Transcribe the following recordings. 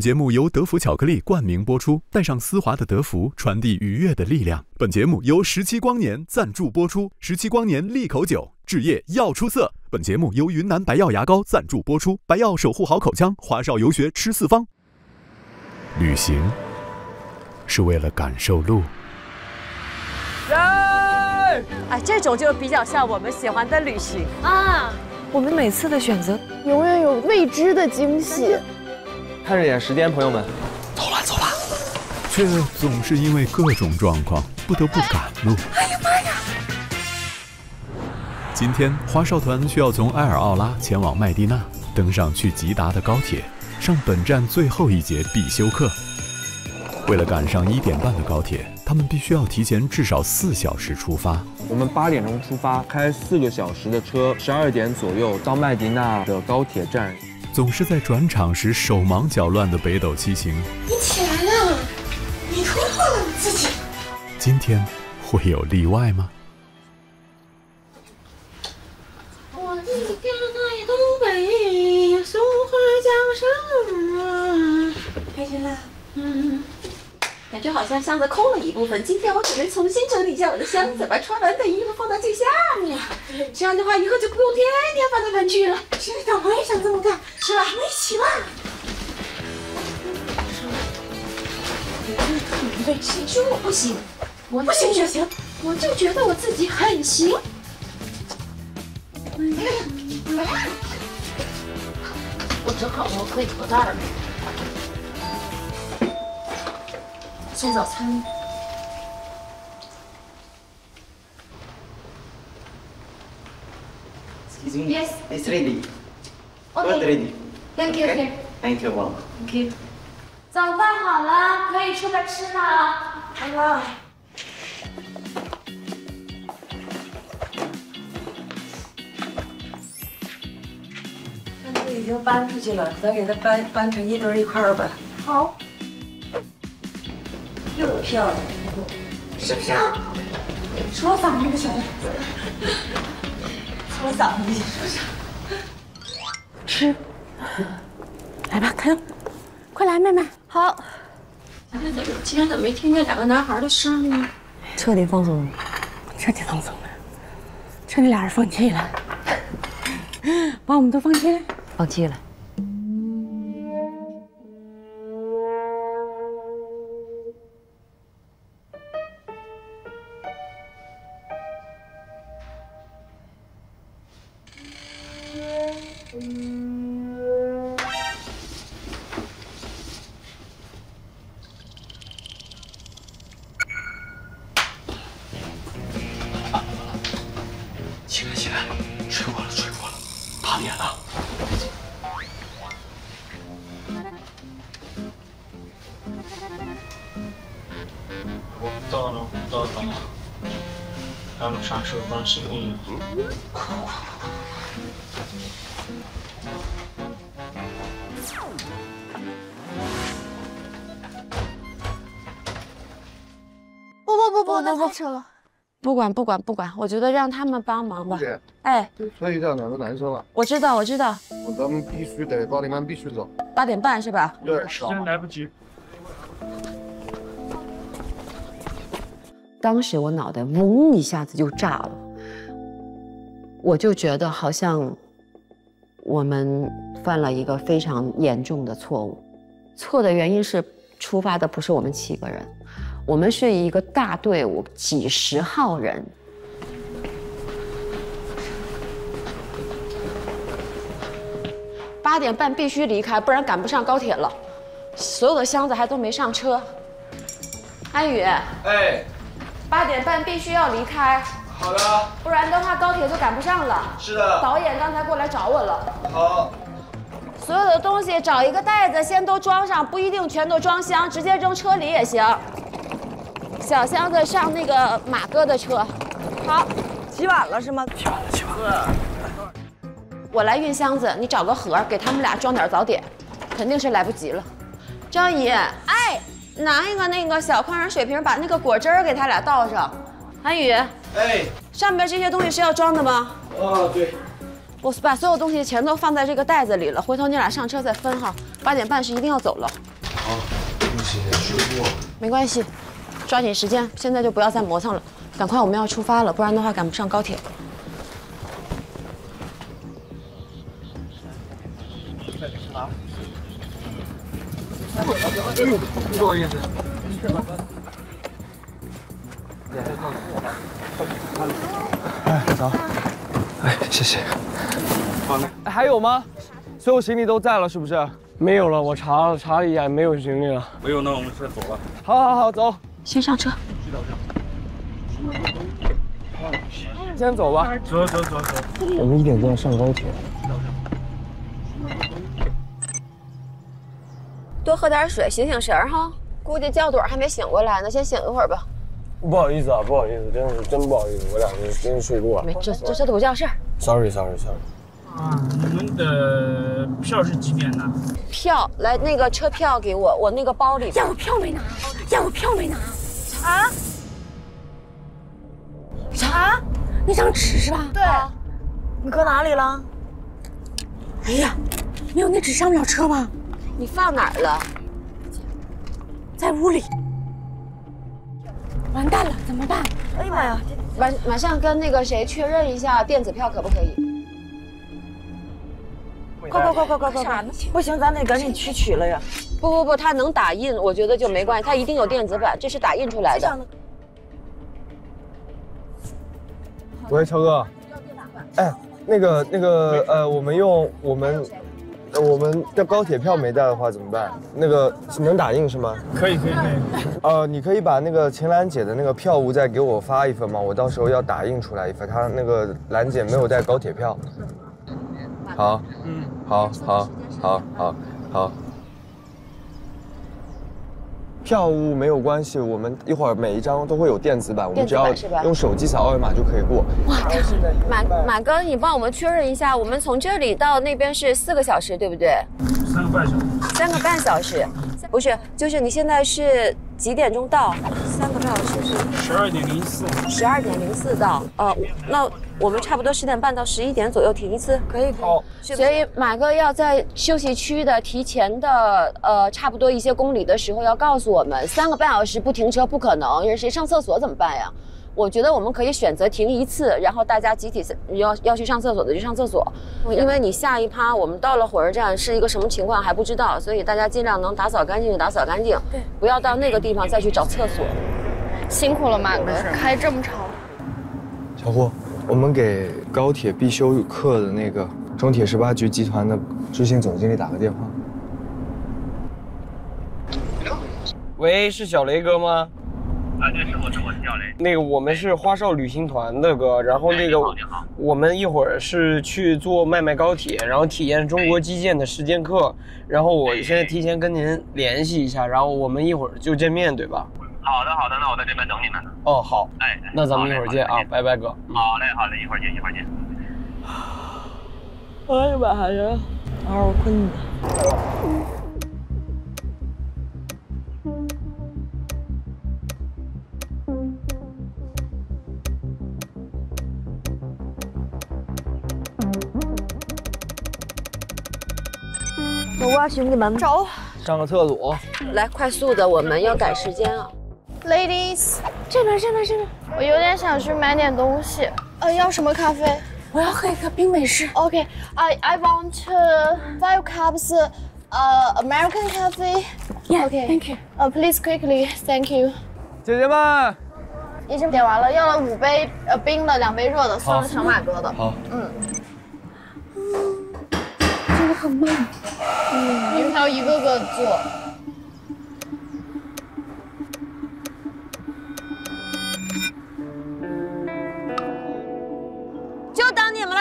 本节目由德芙巧克力冠名播出，带上丝滑的德芙，传递愉悦的力量。本节目由十七光年赞助播出，十七光年利口酒，置业要出色。本节目由云南白药牙膏赞助播出，白药守护好口腔，华少游学吃四方。旅行是为了感受路，哎，这种就比较像我们喜欢的旅行。啊，我们每次的选择永远有未知的惊喜。看着点时间，朋友们。走了走了却总是因为各种状况不得不赶路。哎呀妈呀！今天花少团需要从埃尔奥拉前往麦地那，登上去吉达的高铁，上本站最后一节必修课。为了赶上一点半的高铁，他们必须要提前至少四小时出发。我们八点钟出发，开四个小时的车，十二点左右到麦迪那的高铁站。总是在转场时手忙脚乱的北斗七星，你起来了，你突破了你自己。今天会有例外吗？我的家在东北，松花江上啊。开心啦？嗯。感觉好像箱子空了一部分，今天我准备重新整理一下我的箱子，把穿完的衣服放到最下面。这样的话，以后就不用天天翻来翻去了。是的，我也想这么干，是吧？我们一起吧。很累，谁说我不行？我不行就行，我就觉得我自己很行。我正好我可以脱袋儿了。送早餐。Excuse me. Yes. It's ready. Not ready. Thank you. Okay. Thank you, mom. Thank you. 早饭好了，可以出来吃了。好了。他已经搬出去了，咱给它搬搬成一堆一块儿吧。好。又漂亮，是不是啊？说嗓子不行。说嗓子里说啥？吃，来吧，看，快来，妹妹。好，今天怎么今天怎么没听见两个男孩的声呢？彻底放松了，彻底放松了，趁这俩人放弃了，把我们都放弃了，放弃了。不管不管，我觉得让他们帮忙吧。姐，哎，所以这两个男生了，我知道我知道，咱们必须得八点半必须走。八点半是吧？对，时间来不及。当时我脑袋嗡一下子就炸了，我就觉得好像我们犯了一个非常严重的错误。错的原因是出发的不是我们七个人，我们是一个大队伍，几十号人。八点半必须离开，不然赶不上高铁了。所有的箱子还都没上车。安宇，哎，八点半必须要离开，好的，不然的话高铁就赶不上了。是的，导演刚才过来找我了。好，所有的东西找一个袋子先都装上，不一定全都装箱，直接扔车里也行。小箱子上那个马哥的车。好，起晚了是吗？起晚了，起晚了。我来运箱子，你找个盒给他们俩装点早点，肯定是来不及了。张姨，哎，拿一个那个小矿泉水瓶，把那个果汁儿给他俩倒上。韩宇，哎，上边这些东西是要装的吗？啊对，我把所有东西全都放在这个袋子里了，回头你俩上车再分哈。八点半是一定要走了。好，对不起，睡过。没关系，抓紧时间，现在就不要再磨蹭了，赶快我们要出发了，不然的话赶不上高铁。不好意思。哎，走。哎，谢谢。好嘞。还有吗？所有行李都在了，是不是？没有了，我查了查了一下，没有行李了。没有，那我们先走了。好，好，好，走。先上车。先走吧。走走走走。我们一点钟要上高铁。多喝点水，醒醒神儿哈。估计叫朵还没醒过来呢，先醒一会儿吧。不好意思啊，不好意思，真是真不好意思，我俩真真睡过了。没，这这这都不叫事儿。Sorry，Sorry，Sorry。啊，你们的票是几点的？票，来那个车票给我，我那个包里。呀，我票没拿，呀，我票没拿。啊？啥？那张纸是吧？对。你搁哪里了？哎呀，没有那纸上不了车吧？你放哪儿了？在屋里。完蛋了，怎么办？哎呀妈呀！晚晚上跟那个谁确认一下电子票可不可以？快快快快快快快！不行，咱得赶紧去取了呀！不不不，它能打印，我觉得就没关系，它一定有电子版，这是打印出来的。喂，超哥。哎，那个那个呃，我们用我们。我们的高铁票没带的话怎么办？那个能打印是吗？可以可以可以。呃，你可以把那个秦岚姐的那个票务再给我发一份吗？我到时候要打印出来一份。她那个兰姐没有带高铁票。好，嗯，好，好，好，好，好。票务没有关系，我们一会儿每一张都会有电子版，我们只要用手机扫二维码就可以过。哇，马马哥，你帮我们确认一下，我们从这里到那边是四个小时，对不对？三个半小时。三个半小时，不是，就是你现在是几点钟到？三个半小时是十二点零四。十二点零四到，呃，那我们差不多十点半到十一点左右停一次，可以？好。所以马哥要在休息区的提前的呃差不多一些公里的时候要告诉我们，三个半小时不停车不可能，人谁上厕所怎么办呀？我觉得我们可以选择停一次，然后大家集体要要去上厕所的就上厕所，因为你下一趴我们到了火车站是一个什么情况还不知道，所以大家尽量能打扫干净就打扫干净，对，不要到那个地方再去找厕所。辛苦了，马哥，开这么长。小胡，我们给高铁必修课的那个中铁十八局集团的执行总经理打个电话。喂，是小雷哥吗？啊，对，是我，是我，是小雷。那个，我们是花少旅行团的哥，然后那个，我们一会儿是去坐麦麦高铁，然后体验中国基建的实践课，然后我现在提前跟您联系一下，然后我们一会儿就见面，对吧？好的，好的，那我在这边等你们。哦，好，哎，那咱们一会儿见啊，拜拜，哥。好嘞，好嘞，一会儿见，一会儿见。哎呀妈呀，嗷困的。走啊，兄弟们，走。上个厕所。来，快速的，我们要赶时间啊。Ladies，这边这边这边，我有点想去买点东西。呃，要什么咖啡？我要喝一个冰美式。OK，I I want five cups, 呃 American coffee. Yeah, OK, thank you. 呃，please quickly, thank you. 姐姐们，已经点完了，要了五杯呃冰的，两杯热的，算了小马哥的。好。嗯。真的很慢。嗯，因为他要一个个做。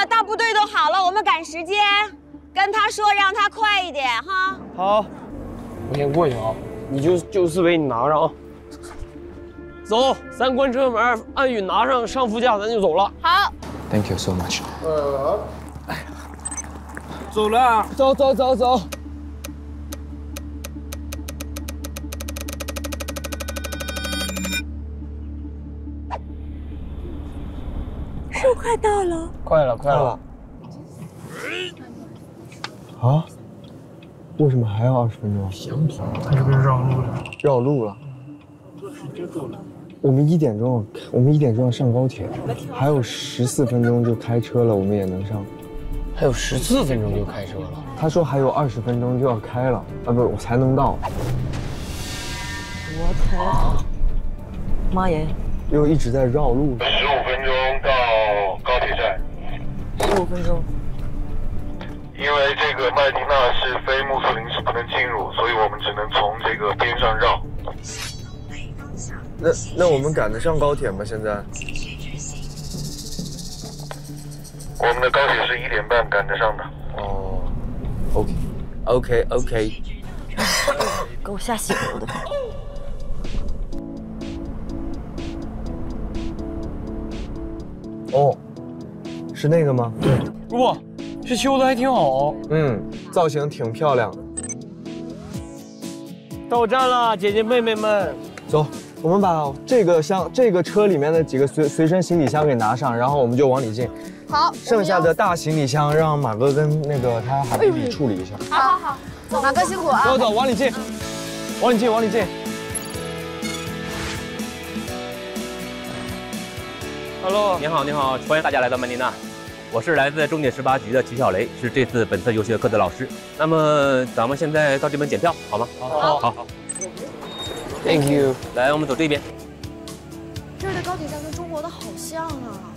大部队都好了，我们赶时间，跟他说让他快一点哈。好，我先过去啊，你就就四维你拿上啊。走，咱关车门，暗语拿上，上副驾咱就走了。好。Thank you so much。呃，走了，走走走走。快到了？快了，快了。啊？为什么还要二十分钟？相同，他是不是绕路了？绕路了。我们一点钟，我们一点钟要上高铁，还有十四分钟就开车了，我们也能上。还有十四分钟就开车了。他说还有二十分钟就要开了，啊不是，我才能到。我操，妈耶！又一直在绕路。十五分钟到五分钟。因为这个麦迪娜是非穆斯林是不能进入，所以我们只能从这个边上绕。那那我们赶得上高铁吗？现在？我们的高铁是一点半赶得上的。哦，OK，OK，OK。给我吓醒了的。哦，是那个吗？对。哇，这修的还挺好。嗯，造型挺漂亮。到站了，姐姐妹妹们，走，我们把这个箱、这个车里面的几个随随身行李箱给拿上，然后我们就往里进。好，剩下的大行李箱让马哥跟那个他海比比处理一下。好好好，马哥辛苦啊。走走，往里进，往里进，往里进。Hello，你好，你好，欢迎大家来到曼妮娜。我是来自重点十八局的齐小雷，是这次本次游学课的老师。那么咱们现在到这边检票，好吗？好，好，好。Thank you。来，我们走这边。这儿的高铁站跟中国的好像啊。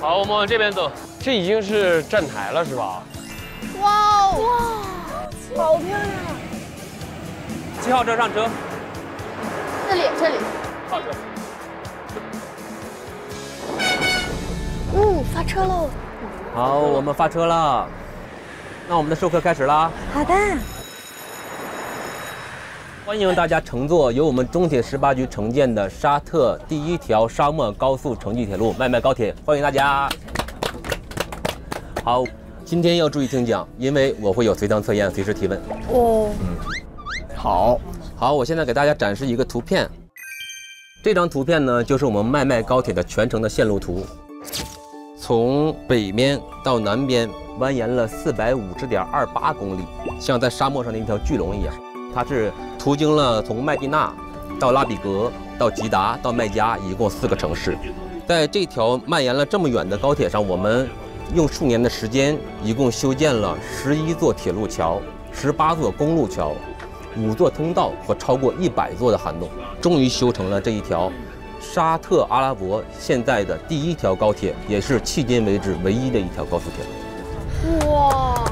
好，我们往这边走。这已经是站台了，是吧？哇哦哇，好漂亮！七号车上车。这里，这里。好车。发车喽！好，我们发车了。那我们的授课开始啦。好的。欢迎大家乘坐由我们中铁十八局承建的沙特第一条沙漠高速城际铁路麦麦高铁，欢迎大家。好，今天要注意听讲，因为我会有随堂测验，随时提问。哦。嗯。好，好，我现在给大家展示一个图片。这张图片呢，就是我们麦麦高铁的全程的线路图，从北面到南边蜿蜒了四百五十点二八公里，像在沙漠上的一条巨龙一样。它是途经了从麦地那到拉比格到吉达到麦加，一共四个城市。在这条蔓延了这么远的高铁上，我们用数年的时间，一共修建了十一座铁路桥、十八座公路桥、五座通道和超过一百座的涵洞，终于修成了这一条沙特阿拉伯现在的第一条高铁，也是迄今为止唯一的一条高速铁路。哇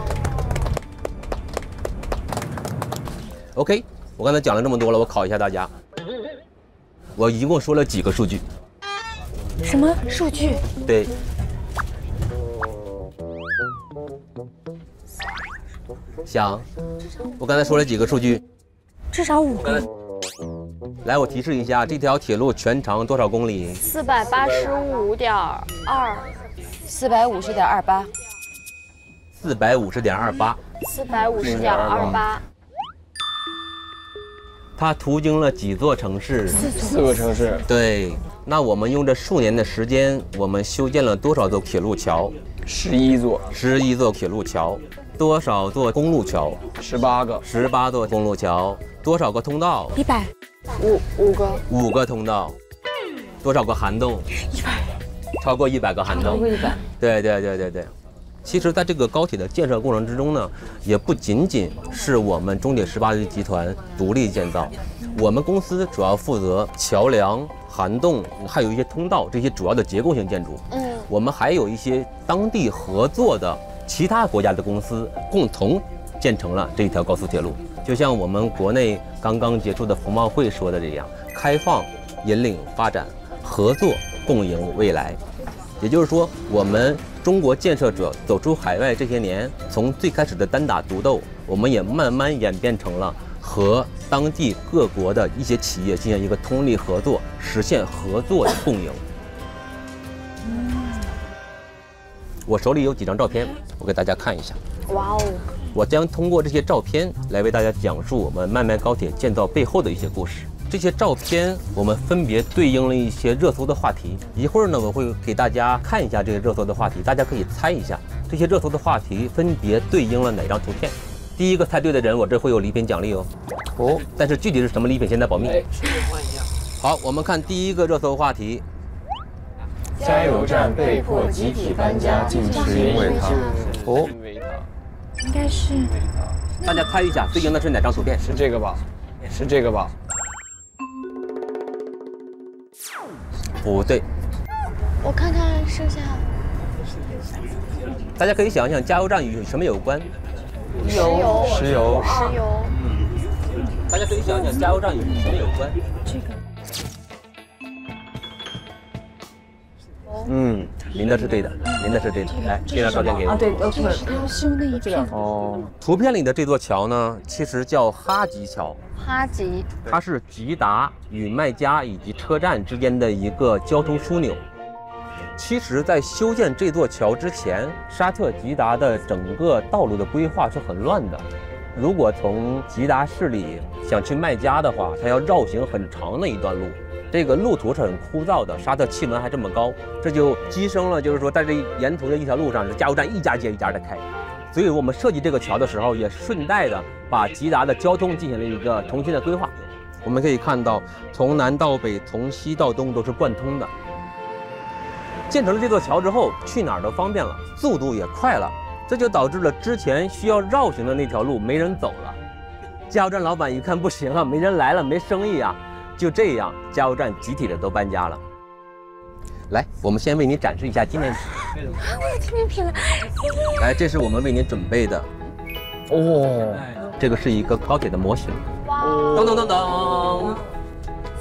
！OK，我刚才讲了这么多了，我考一下大家。我一共说了几个数据？什么数据？对。想，我刚才说了几个数据？至少五个。来，我提示一下，这条铁路全长多少公里？四百八十五点二，四百五十点二八，四百五十点二八。四百五十点二八。它途经了几座城市？四个城市。对，那我们用这数年的时间，我们修建了多少座铁路桥？十一座。十一座铁路桥。多少座公路桥？十八个。十八座公路桥。多少个通道？一百。五五个。五个通道。多少个涵洞？一百。超过一百个涵洞。超过一百。对对对对对。其实，在这个高铁的建设过程之中呢，也不仅仅是我们中铁十八局集团独立建造，我们公司主要负责桥梁、涵洞，还有一些通道这些主要的结构性建筑。嗯，我们还有一些当地合作的其他国家的公司，共同建成了这一条高速铁路。就像我们国内刚刚结束的服贸会说的这样，开放、引领发展，合作共赢未来。也就是说，我们中国建设者走出海外这些年，从最开始的单打独斗，我们也慢慢演变成了和当地各国的一些企业进行一个通力合作，实现合作的共赢。我手里有几张照片，我给大家看一下。哇哦！我将通过这些照片来为大家讲述我们麦麦高铁建造背后的一些故事。这些照片我们分别对应了一些热搜的话题。一会儿呢，我会给大家看一下这些热搜的话题，大家可以猜一下这些热搜的话题分别对应了哪张图片。第一个猜对的人，我这会有礼品奖励哦。哦，但是具体是什么礼品，现在保密。好，我们看第一个热搜话题。加油站被迫集体搬家，竟是因为它。哦，应该是大家猜一下，对应的是哪张图片？是这个吧？是这个吧？不对，我看看剩下大家可以想一想，加油站与什么有关？油石油石油，大家可以想一想，加油站与什么有关？这个嗯，您的是对的，您的是对的。来，这张照片给我。啊，对，都这是他修那一片哦，图片里的这座桥呢，其实叫哈吉桥，哈吉，它是吉达与麦加以及车站之间的一个交通枢纽。其实，在修建这座桥之前，沙特吉达的整个道路的规划是很乱的。如果从吉达市里想去麦加的话，它要绕行很长的一段路，这个路途是很枯燥的。沙特气温还这么高，这就激生了，就是说在这沿途的一条路上，这加油站一家接一家的开。所以我们设计这个桥的时候，也顺带的把吉达的交通进行了一个重新的规划。我们可以看到，从南到北，从西到东都是贯通的。建成了这座桥之后，去哪儿都方便了，速度也快了，这就导致了之前需要绕行的那条路没人走了。加油站老板一看不行啊，没人来了，没生意啊，就这样，加油站集体的都搬家了。来，我们先为您展示一下纪念品。我有纪念品了，来，这是我们为您准备的。哦，这个是一个高铁的模型。哇，噔噔噔噔，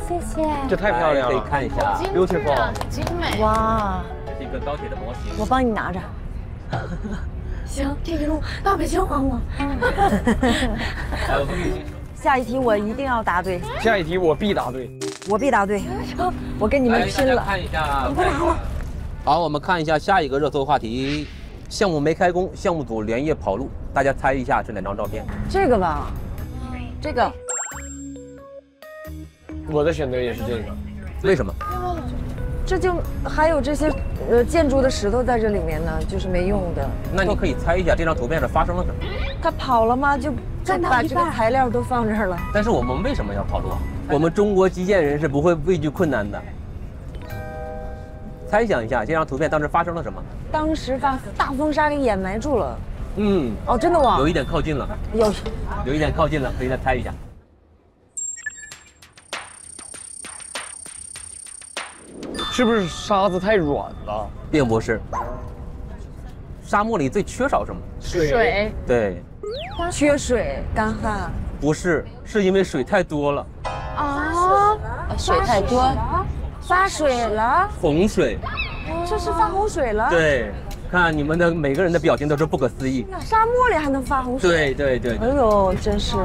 谢谢，这太漂亮了，可以看一下。精致很精美，哇，这是一个高铁的模型。我帮你拿着。行，这一路把北京还我。下一题我一定要答对，下一题我必答对。我必答对，我跟你们拼了。看一下。你快拿了。好，我们看一下下一个热搜话题：项目没开工，项目组连夜跑路。大家猜一下是哪张照片？这个吧，这个。我的选择也是这个。为什么？这就还有这些呃建筑的石头在这里面呢，就是没用的。那你可以猜一下这张图片上发生了什么？他跑了吗？就就把这个材料都放这儿了。但是我们为什么要跑路？我们中国基建人是不会畏惧困难的。猜想一下，这张图片当时发生了什么？当时把大风沙给掩埋住了。嗯。哦，真的吗？有一点靠近了。有。有一点靠近了，可以再猜一下。是不是沙子太软了？并不是。沙漠里最缺少什么？水。对。缺水，干旱。不是，是因为水太多了。啊，水太多，发水了。洪水。这是发洪水了。对，看你们的每个人的表情都是不可思议。沙漠里还能发洪水？对对对。哎呦，真是。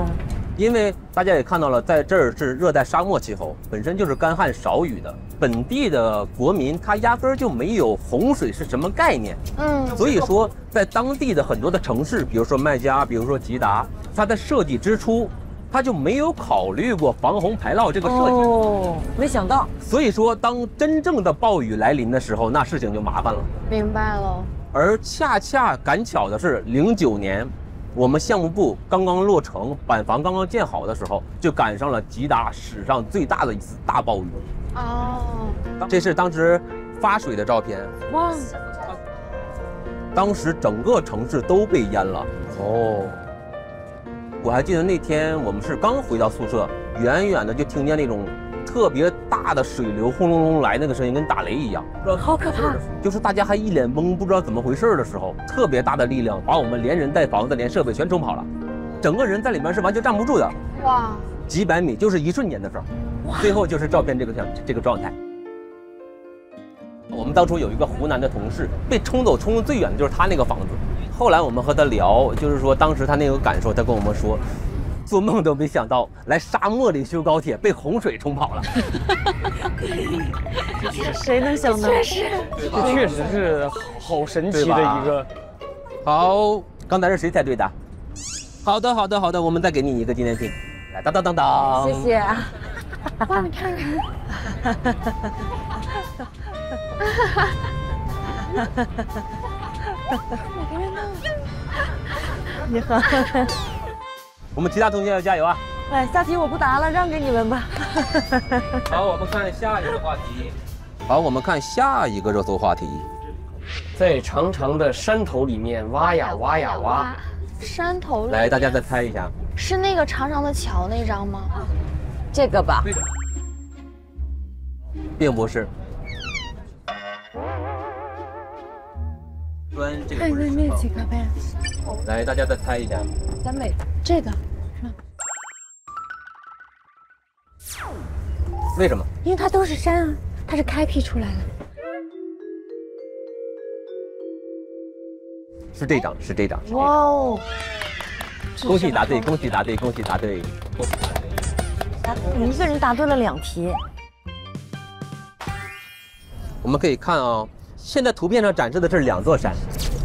因为大家也看到了，在这儿是热带沙漠气候，本身就是干旱少雨的。本地的国民他压根儿就没有洪水是什么概念。嗯。所以说，在当地的很多的城市，比如说麦加，比如说吉达，它在设计之初，它就没有考虑过防洪排涝这个设计。哦，没想到。所以说，当真正的暴雨来临的时候，那事情就麻烦了。明白了。而恰恰赶巧的是，零九年。我们项目部刚刚落成，板房刚刚建好的时候，就赶上了吉达史上最大的一次大暴雨。哦，这是当时发水的照片。哇！当时整个城市都被淹了。哦。我还记得那天我们是刚回到宿舍，远远的就听见那种特别大的水流轰隆隆来那个声音，跟打雷一样。好可怕！就是大家还一脸懵，不知道怎么回事的时候，特别大的力量把我们连人带房子、连设备全冲跑了，整个人在里面是完全站不住的。哇！几百米就是一瞬间的事儿。最后就是照片这个样这个状态。我们当初有一个湖南的同事被冲走，冲的最远的就是他那个房子。后来我们和他聊，就是说当时他那个感受，他跟我们说，做梦都没想到来沙漠里修高铁被洪水冲跑了。谁能想到？这确实是好神奇的一个。好，刚才是谁猜对的？好的，好的，好的，我们再给你一个纪念品。来，当当当当。谢谢。帮你看看。你好，我们其他同学要加油啊！哎，下题我不答了，让给你们吧。好，我们看下一个话题。好，我们看下一个热搜话题。在长长的山头里面挖呀挖呀挖，山头里来，大家再猜一下，是那个长长的桥那张吗？这个吧，并不是。端这个不是看那那几个呗。来，大家再猜一下。咱美这个是吧？为什么？因为它都是山啊，它是开辟出来的。是这张，是这张。哇哦！恭喜答对，恭喜答对，恭喜答对。你一个人答对了两题。我们可以看啊、现在图片上展示的是两座山。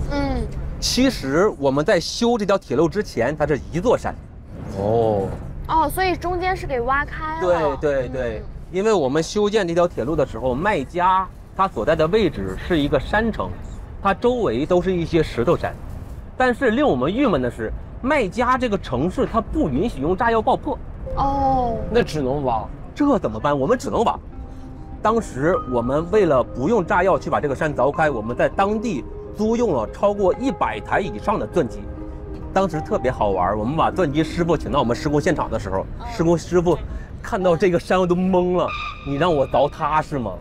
嗯，其实我们在修这条铁路之前，它是一座山。哦，哦，所以中间是给挖开对了。对对，因为我们修建这条铁路的时候，麦家它所在的位置是一个山城，它周围都是一些石头山。但是令我们郁闷的是，麦家这个城市它不允许用炸药爆破，哦，那只能挖。这怎么办？我们只能挖。当时我们为了不用炸药去把这个山凿开，我们在当地租用了超过一百台以上的钻机。当时特别好玩，我们把钻机师傅请到我们施工现场的时候，施工师傅看到这个山都懵了。你让我凿它是吗？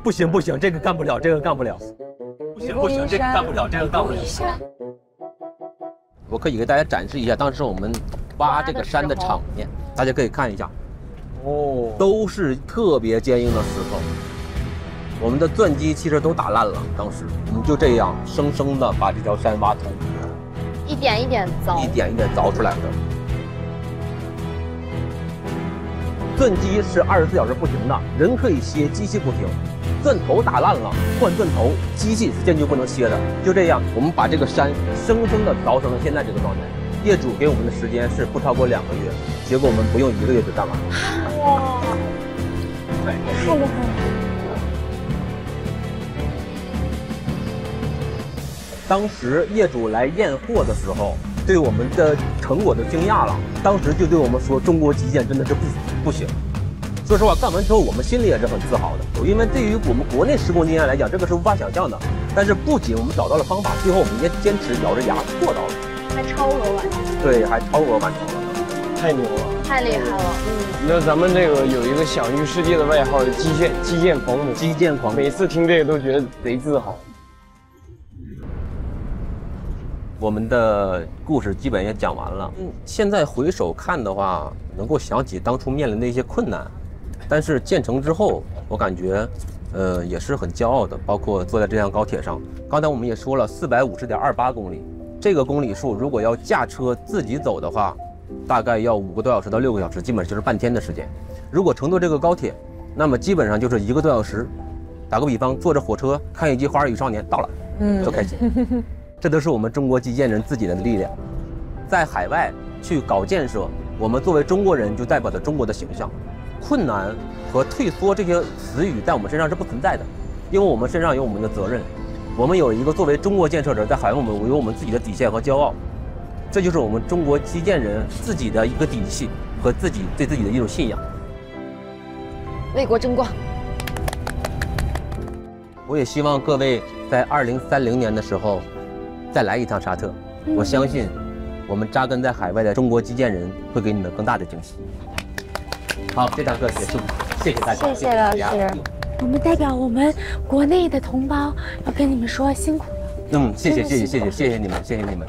不行不行，这个干不了，这个干不了。不行不行，这个干不了，这个干不了。我可以给大家展示一下当时我们挖这个山的场面，大家可以看一下。哦，都是特别坚硬的石头。我们的钻机其实都打烂了，当时我们就这样生生的把这条山挖通，一点一点凿。一点一点凿出来的。钻机是二十四小时不停的，人可以歇，机器不停。钻头打烂了，换钻头，机器是坚决不能歇的。就这样，我们把这个山生生的凿成了现在这个状态。业主给我们的时间是不超过两个月，结果我们不用一个月就干完了。哇，太厉害了！当时业主来验货的时候，对我们的成果都惊讶了。当时就对我们说：“中国基建真的是不不行。”说实话，干完之后我们心里也是很自豪的，因为对于我们国内施工经验来讲，这个是无法想象的。但是不仅我们找到了方法，最后我们也坚持咬着牙做到了。还超额完成，对，还超额完成了，太牛了！太厉害了。嗯，你知道咱们这个有一个享誉世界的外号“基建基建狂魔”，基建狂魔，每次听这个都觉得贼自豪。我们的故事基本也讲完了。嗯，现在回首看的话，能够想起当初面临的一些困难，但是建成之后，我感觉，呃，也是很骄傲的。包括坐在这辆高铁上，刚才我们也说了，四百五十点二八公里，这个公里数如果要驾车自己走的话，大概要五个多小时到六个小时，基本上就是半天的时间。如果乘坐这个高铁，那么基本上就是一个多小时。打个比方，坐着火车看一集《花儿与少年》，到了，嗯就开心。这都是我们中国基建人自己的力量，在海外去搞建设，我们作为中国人就代表着中国的形象。困难和退缩这些词语在我们身上是不存在的，因为我们身上有我们的责任，我们有一个作为中国建设者在海外，我们有我们自己的底线和骄傲，这就是我们中国基建人自己的一个底气和自己对自己的一种信仰。为国争光。我也希望各位在二零三零年的时候再来一趟沙特，我相信我们扎根在海外的中国基建人会给你们更大的惊喜。好，这堂课结束，谢谢大家，谢谢老师。我们代表我们国内的同胞要跟你们说辛苦了。嗯，谢谢谢谢谢谢谢谢你们，谢谢你们。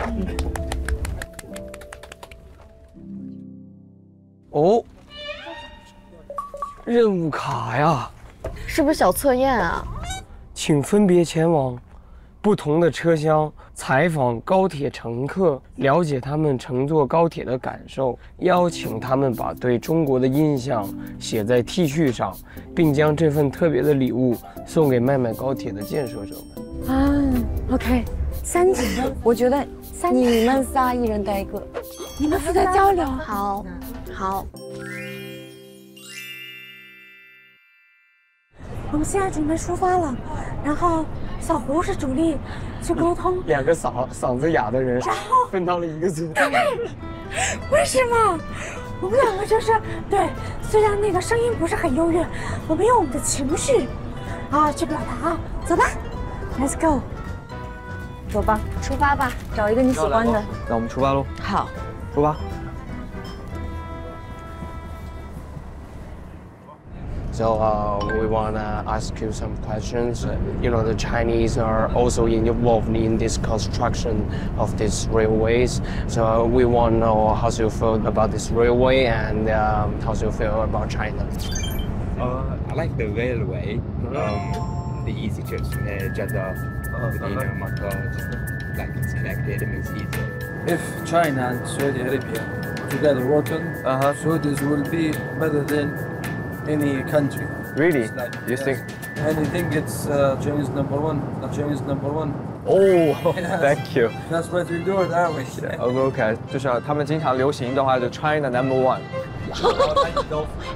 哦，任务卡呀，是不是小测验啊？请分别前往不同的车厢，采访高铁乘客，了解他们乘坐高铁的感受，邀请他们把对中国的印象写在 T 恤上，并将这份特别的礼物送给麦麦高铁的建设者们。啊，OK，三题，我觉得三题你们仨一人带一个，你们负责交流。好，好。我们现在准备出发了，然后小胡是主力，去沟通。两个嗓嗓子哑的人然后分到了一个组。为什么？我们两个就是对，虽然那个声音不是很优越，我们用我们的情绪啊去表达啊。走吧，Let's go。走吧，出发吧，找一个你喜欢的。那我们出发喽。好，出发。So uh, we wanna ask you some questions. Uh, you know, the Chinese are also involved in this construction of these railways. So uh, we want to know how you feel about this railway and um, how you feel about China. Uh, I like the railway. Um, the easy trips from here, Jeddah, Medina, Makkah, just like it's connected, it makes it easier. If China and Saudi Arabia together working, uh-huh. Saudis will be better than any country. Really? It's like, You yes. think? Anything it's uh, Chinese number one, not Chinese number one. Oh, Yes. thank you. That's what we do, aren't we? OK，就是他们经常流行的话就 China number one。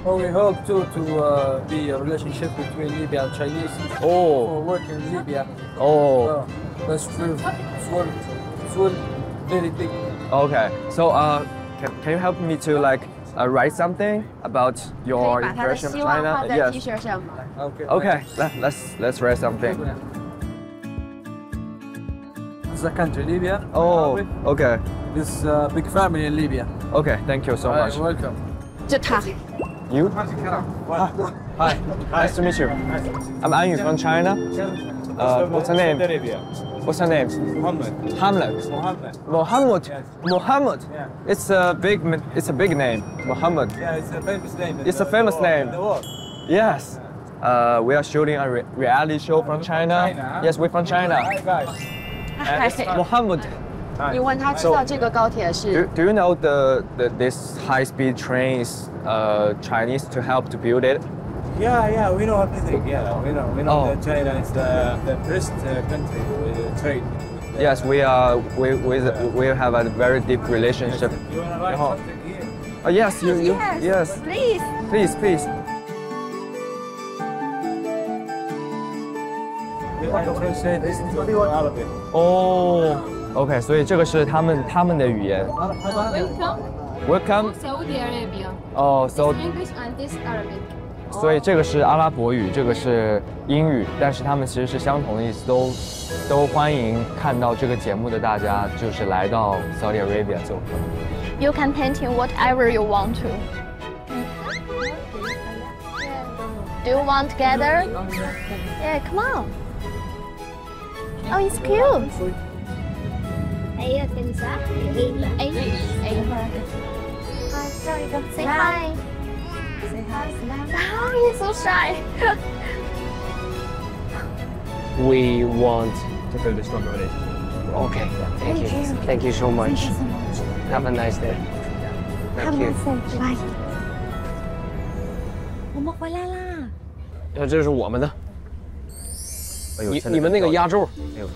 well, we hope to to uh, be a relationship between Libya and Chinese. Oh. For work in Libya. Oh. Uh, that's true. It's one, it's one very big. OK, so uh, can can you help me to like uh, write something about your impression of China? Yes. Okay. Okay. Let's let's write something. This is a country, Libya. Oh. Okay. This uh, big family in Libya. Okay. Thank you so All much. Welcome. You? Hi. Hi. Nice to meet you. I'm Anyu from China. Uh, what's her name? What's her name? Muhammad. Hamlet. Mohammed. Mohammed. Yes. Mohammed. Yeah. It's a big. It's a big name. Mohammed. Yeah, it's a famous name. It's the, a famous the name. The world. Yes. Uh, we are shooting a re reality show from, China. from, China. Yes, we're from China. Hi guys. Hi. Mohammed. Hi. You know so, do, do you know the, the this high speed train is uh, Chinese to help to build it? Yeah, yeah, we know everything. Yeah, we know. We know Oh. that China is the, the first uh, country with trade. Yes, we are. We we we have a very deep relationship. You wanna write然后 something here? Uh, yes, you, you, yes. Please. Please, please. We have to translate this into Arabic. Oh, OK，所以这个是他们他们的语言。 Welcome Welcome. Saudi Arabia. 哦、so English and this Arabic. 所以这个是阿拉伯语，这个是英语，但是它们其实是相同的意思，都都欢迎看到这个节目的大家，就是来到 Saudi Arabia 参观。You can paint whatever you want to. Do you want together? Yeah, come on. Oh, it's cute. Bye. Oh, He's so shy. we want to build a stronger relationship. Okay, thank, you. you. Thank you so much. You so much. Have a nice day. Thank Have you. a nice day. Bye. 我们回来啦。呃，这是我们的。哎呦，你你们那个压轴。哎呦，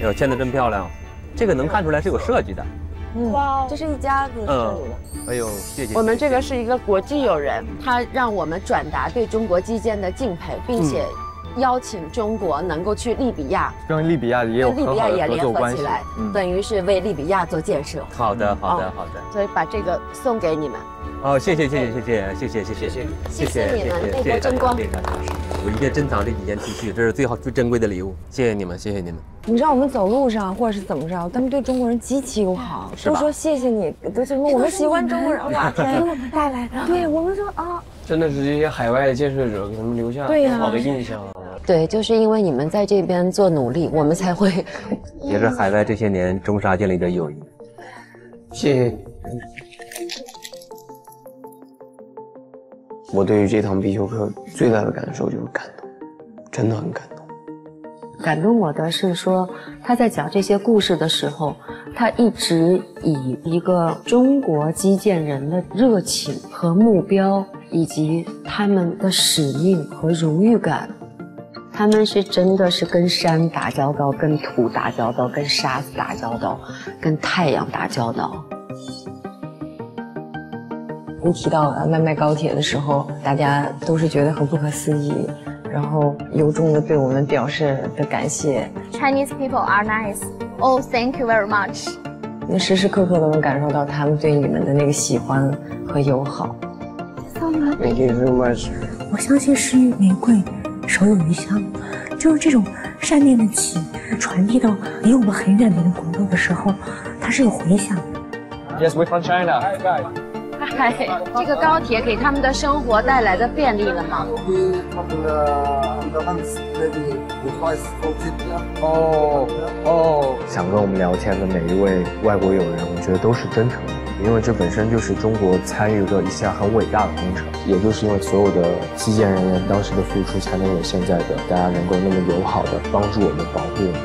哎呦，嵌的真漂亮。这个能看出来是有设计的。哇，这是一家子嗯，哎呦，谢谢。我们这个是一个国际友人，他让我们转达对中国基建的敬佩，并且邀请中国能够去利比亚，跟利比亚也有跟利比亚也联作关系合起来。，嗯，等于是为利比亚做建设。好的，好的哦，好的。所以把这个送给你们。哦，谢谢谢谢谢谢谢谢谢谢谢谢谢你们为谢争光谢谢，我一定珍藏这几件 T 恤，这是最好最珍贵的礼物。谢谢你们，谢谢你们。你知道我们走路上或者是怎么着，他们对中国人极其友好，都说谢谢你，都什么我们喜欢中国人，哇天给我们带来的。对我们说啊，真的是这些海外的建设者给他们留下对呀好的印象。对，就是因为你们在这边做努力，我们才会。也是海外这些年中沙建立的友谊。谢谢。我对于这堂必修课最大的感受就是感动，真的很感动。感动我的是说，他在讲这些故事的时候，他一直以一个中国基建人的热情和目标，以及他们的使命和荣誉感，他们是真的是跟山打交道，跟土打交道，跟沙子打交道，跟太阳打交道。一提到啊卖卖高铁的时候，大家都是觉得很不可思议，然然后由衷的对我们表示的感谢。Chinese people are nice. Oh, thank you very much. 你时时刻刻都能感受到他们对你们的那个喜欢和友好。Thank you so much。我相信是与玫瑰，手有余香，就是这种善念的起传递到离我们很远的一个国度的时候，它是有回响的。Yes, we're from China. 嗨，这个高铁给他们的生活带来的便利了吗？哦哦，想跟我们聊天的每一位外国友人，我觉得都是真诚的，因为这本身就是中国参与的一项很伟大的工程，也就是因为所有的基建人员当时的付出，才能有现在的大家能够那么友好的帮助我们、保护我们。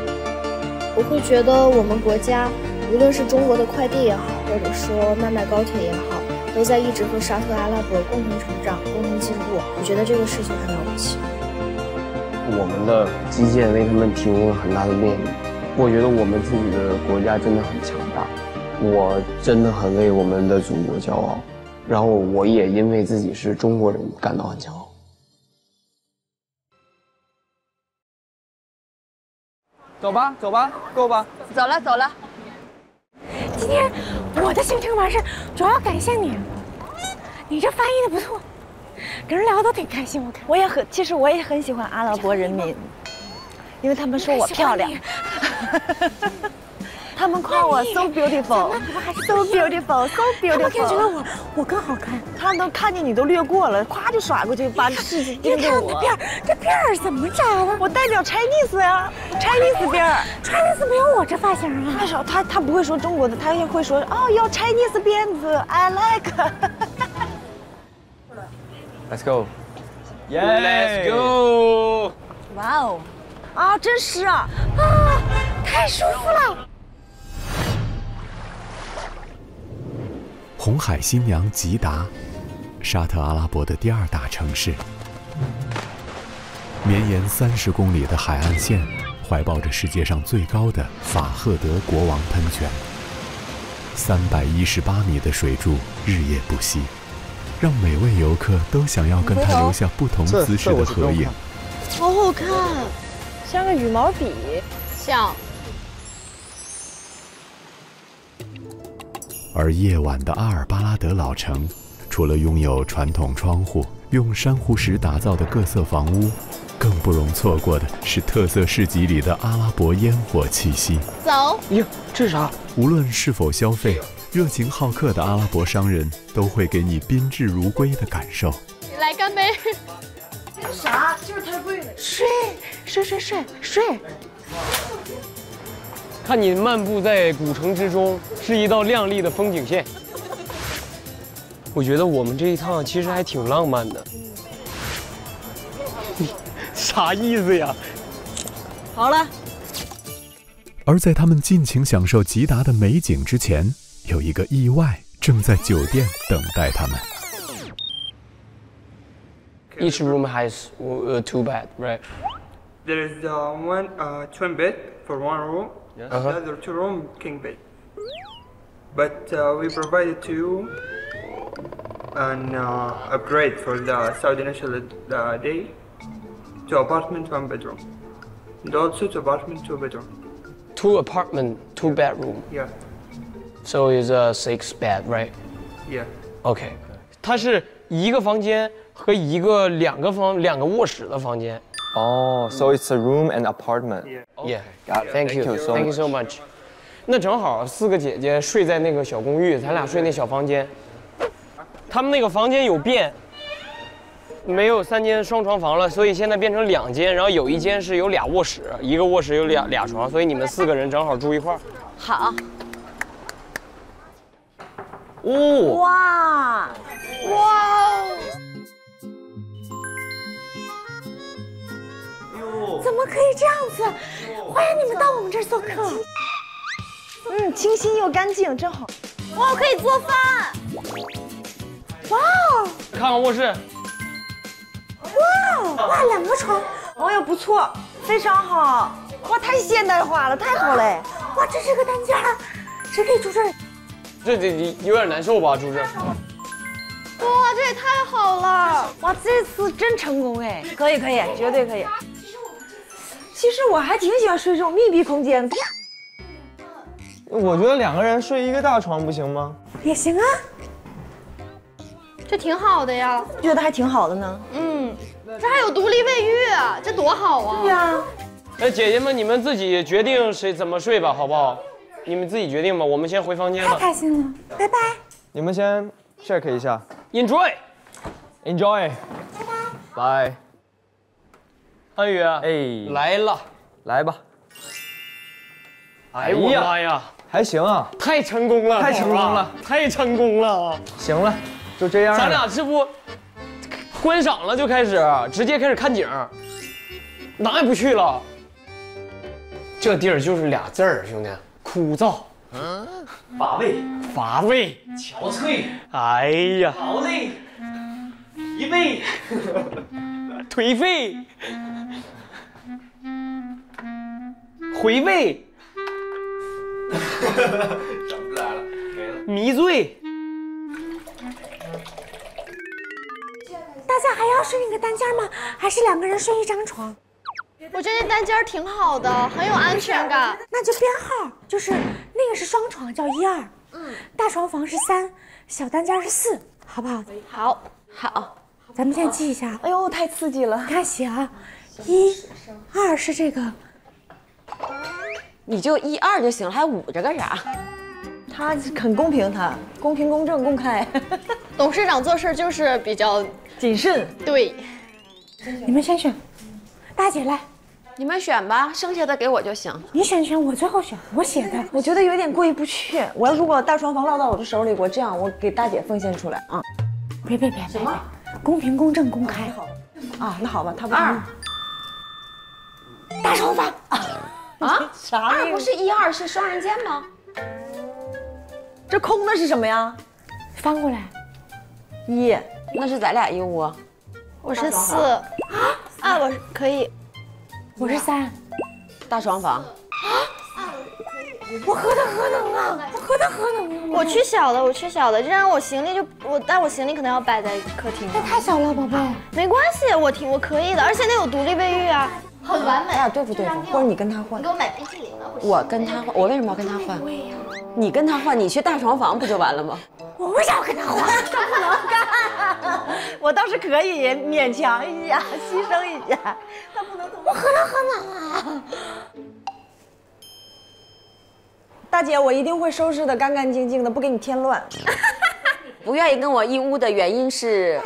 我会觉得我们国家，无论是中国的快递也好，或者说麦麦高铁也好，都在一直和沙特阿拉伯共同成长、共同进步。我觉得这个事情很了不起。我们的基建为他们提供了很大的便利。我觉得我们自己的国家真的很强大，我真的很为我们的祖国骄傲，然后我也因为自己是中国人感到很骄傲。走吧，走吧，够吧。走了走了。今天我的行程完事，主要感谢你，你这翻译的不错，跟人聊的都挺开心。我看我也很，其实我也很喜欢阿拉伯人民，因为他们说我漂亮，他们夸我 so beautiful，so beautiful，so beautiful。觉得我我更好看，他们都看见你都略过了，咵就甩过去，把事情盯着我。这辫儿，这辫儿怎么扎的？我代表 Chinese 呀，Chinese 辫儿。Chinese 没有我这发型啊。他说他他不会说中国的，他也会说哦要 Chinese 辫子，I like。Let's go. Yeah, Let's go！哇哦，啊，真湿啊，啊，太舒服了。红海新娘吉达，沙特阿拉伯的第二大城市，绵延三十公里的海岸线，怀抱着世界上最高的法赫德国王喷泉，三百一十八米的水柱日夜不息，让每位游客都想要跟他留下不同姿势的合影。好好看，像个羽毛笔，像。而夜晚的阿尔巴拉德老城，除了拥有传统窗户、用珊瑚石打造的各色房屋，更不容错过的是特色市集里的阿拉伯烟火气息。走。哟，这是啥？无论是否消费，热情好客的阿拉伯商人都会给你宾至如归的感受。来干杯！啥？就是太贵了。睡睡睡睡睡。看你漫步在古城之中，是一道亮丽的风景线。我觉得我们这一趟其实还挺浪漫的。啥意思呀？好了。而在他们尽情享受吉达的美景之前，有一个意外正在酒店等待他们。Each room has uh, two bed, right? There is uh, one uh, twin bed for one room, Yes. and Uh-huh. the other two room king bed. But uh, we provided to you an uh, upgrade for the Saudi National uh, Day to apartment one bedroom, and also to apartment two bedroom. Two apartment, two bedroom. Yeah, So it's a six bed, right? yeah. OK，它是一个房间和一个两个房两个卧室的房间。 哦、s o it's a room and apartment. Yeah, Got it. thank you, Thank you so thank you so much. 那正好四个姐姐睡在那个小公寓，咱俩睡那小房间。他们那个房间有变，没有三间双床房了，所以现在变成两间，然后有一间是有俩卧室，一个卧室有俩俩床，所以你们四个人正好住一块儿。好。哦，哇哇哦！怎么可以这样子？欢迎你们到我们这儿做客。嗯，清新又干净，真好。哇可以做饭。哇哦！看看卧室，哇哦！哇，两个床。哦哟，不错，非常好。哇，太现代化了，太好嘞！哇，这是个单间儿，谁可以住这儿？这这这有点难受吧，住这儿。哇，这也太好了！哇，这次真成功哎！可以可以，绝对可以。其实我还挺喜欢睡这种密闭空间的。我觉得两个人睡一个大床不行吗？也行啊，这挺好的呀。觉得还挺好的呢。嗯，这还有独立卫浴，这多好啊！对呀。哎，姐姐们，你们自己决定谁怎么睡吧，好不好？你们自己决定吧，我们先回房间太。开心了，拜拜。你们先 check 一下 Enjoy。，enjoy，拜。安宇，哎，来了，来吧。哎妈呀，还行啊，太成功了，太成功了，太成功了。行了，就这样。咱俩这不观赏了就开始，直接开始看景，哪也不去了。这地儿就是俩字儿，兄弟，枯燥、嗯乏味、乏味、憔悴、哎呀，劳累、疲惫、颓废、回味、整不来了，没了。迷醉。大家还要睡那个单间吗？还是两个人睡一张床？我觉得那单间挺好的，很有安全感。那就编号，就是那个是双床，叫一二，嗯，大床房是三，小单间是四，好不好？好，好，咱们先记一下。哎呦，太刺激了！你看写啊，一、二是这个，你就一二就行了，还捂着干啥？他很公平，他公平、公正、公开。董事长做事就是比较谨慎。对，你们先选，大姐来，你们选吧，剩下的给我就行。你选选，我最后选，我写的。我觉得有点过意不去。我要如果大床房落到我的手里，我这样我给大姐奉献出来啊！别别别别别，公平、公正、公开。啊，那好吧，他不二，大床房啊？啥二不是一二是双人间吗？这空的是什么呀？翻过来，一，那是咱俩一屋。我是四。啊啊，我是可以，我是三，大床房。我何德何能啊？我何德何能啊？我去小的，我去小的，这样我行李就我，但我行李可能要摆在客厅。那太小了，宝贝。没关系，我挺我可以的，而且那有独立卫浴啊，很完美。咱俩对付对付，或者你跟他换你给。我买冰淇淋了！我跟他换，我为什么要跟他换？你跟他换，你去大床房不就完了吗？我为啥要跟他换？他不能干，我倒是可以勉强一下，牺牲一下。他不能同我何德何能啊？大姐，我一定会收拾的干干净净的，不给你添乱。不愿意跟我一屋的原因是，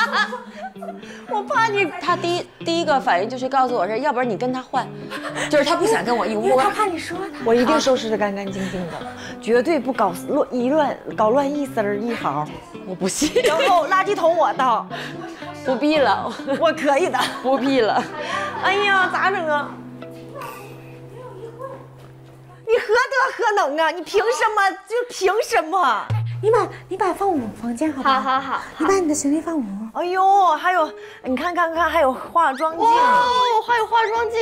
我怕你。他第一第一个反应就是告诉我说，要不然你跟他换，就是他不想跟我一屋。他怕你说他。我一定收拾的干干净净的，绝对不搞乱一乱搞乱一丝儿一毫。我不信。然后垃圾桶我倒，不必了，我可以的，不必了。哎呀，咋整啊？你何德何能啊？你凭什么？就凭什么？你把你把放我房间好不好好好，你把你的行李放我。哎呦，还有，你看看看，还有化妆镜，哇，还有化妆镜，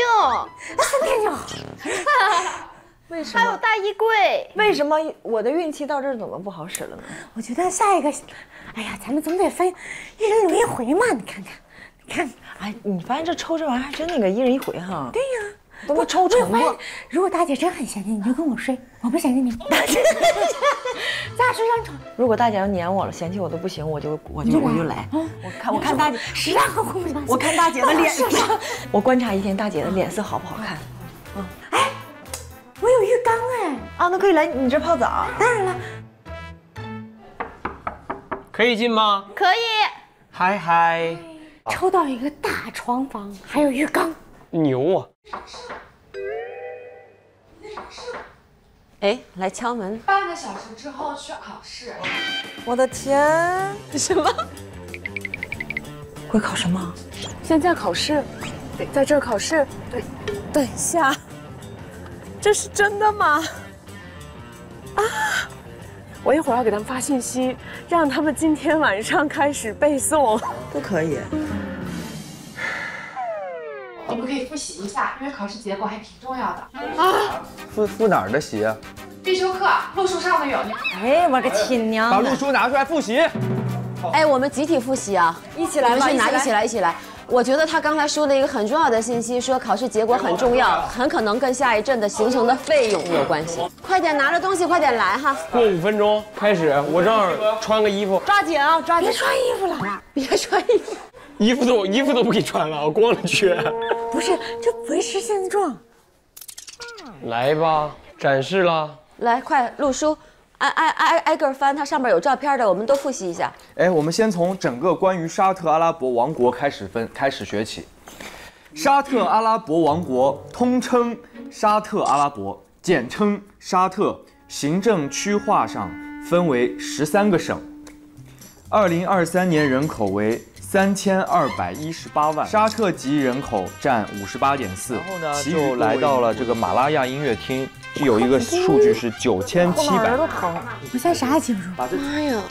那三天就好。为什么？还有大衣柜。为什么我的运气到这儿怎么不好使了呢？我觉得下一个，哎呀，咱们总得分一人留一回嘛。你看看，你看，哎，你发现这抽这玩意儿还真那个一人一回哈。对呀。都不抽成了。如果大姐真很嫌弃你，就跟我睡；我不嫌弃你，大姐，咱俩睡张床。如果大姐要撵我了，嫌弃我都不行，我就我就我就来。我看我看大姐，实在何苦我看大姐的脸 色，我观察一天大姐的脸色好不好看。嗯，哎，我有浴缸哎，啊，那可以来你这泡澡。当然了，可以进吗？可以。嗨嗨，抽到一个大床房，还有浴缸。牛啊！哎，来敲门。半个小时之后去考试。我的天！什么？会考什么？现在考试，在这儿考试。对，等一下，这是真的吗？啊！我一会儿要给他们发信息，让他们今天晚上开始背诵。都可以。你们可以复习一下，因为考试结果还挺重要的啊。复复哪儿的习啊？必修课，路书上的有。哎，我个亲娘！把路书拿出来复习。哎，我们集体复习啊，一起来吧去拿，一起来一起来，一起来。我觉得他刚才说了一个很重要的信息，说考试结果很重要，很可能跟下一阵的行程的费用有关系。快点拿着东西，快点来哈！过五分钟开始，我正好穿个衣服，抓紧啊，抓紧！别穿衣服了，别穿衣服。衣服都衣服都不给穿了，我光着去。不是，就维持现状。来吧，展示啦！来，快录书，挨挨挨挨个翻，它上面有照片的，我们都复习一下。哎，我们先从整个关于沙特阿拉伯王国开始分开始学起。沙特阿拉伯王国通称沙特阿拉伯，简称沙特，行政区划上分为十三个省。二零二三年人口为三千二百一十八万，沙特籍人口占五十八点四。然后呢，就来到了这个马拉亚音乐厅，有一个数据是 九千七百。都疼，我现在啥也记不住。妈呀，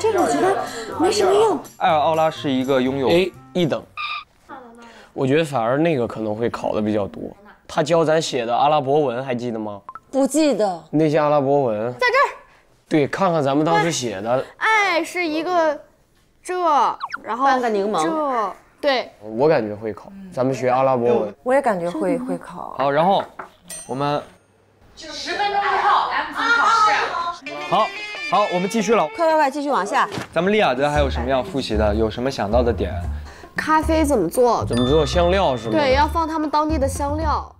这个我觉得没什么用。埃尔奥拉是一个拥有 A 一等，我觉得反而那个可能会考的比较多。他教咱写的阿拉伯文还记得吗？不记得。那些阿拉伯文在这儿，对，看看咱们当时写的，爱是一个这，然后半个柠檬这，对，我感觉会考。咱们学阿拉伯文，我也感觉会会考。好，然后我们十分钟之后 M 级考试。好好，我们继续了。快快快，继续往下。咱们利雅得还有什么要复习的？有什么想到的点？咖啡怎么做？怎么做香料是吗？对，要放他们当地的香料。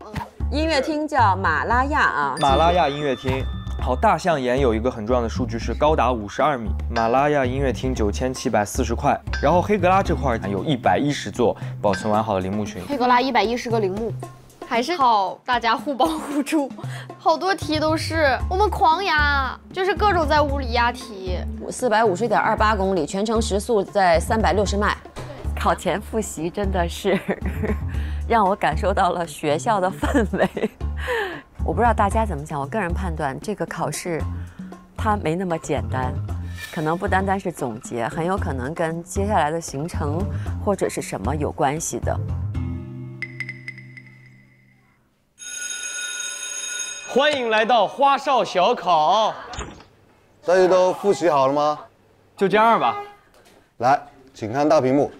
音乐厅叫马拉亚啊，马拉亚音乐厅。好，大象岩有一个很重要的数据是高达五十二米，马拉亚音乐厅九千七百四十块。然后黑格拉这块有一百一十座保存完好的陵墓群。黑格拉一百一十个陵墓，还是好大家互帮互助，好多题都是我们狂压，就是各种在屋里压题。四百五十点二八公里，全程时速在三百六十迈。考前复习真的是 让我感受到了学校的氛围。我不知道大家怎么想，我个人判断这个考试它没那么简单，可能不单单是总结，很有可能跟接下来的行程或者是什么有关系的。欢迎来到花少小考。大家都复习好了吗？就这样吧。来，请看大屏幕。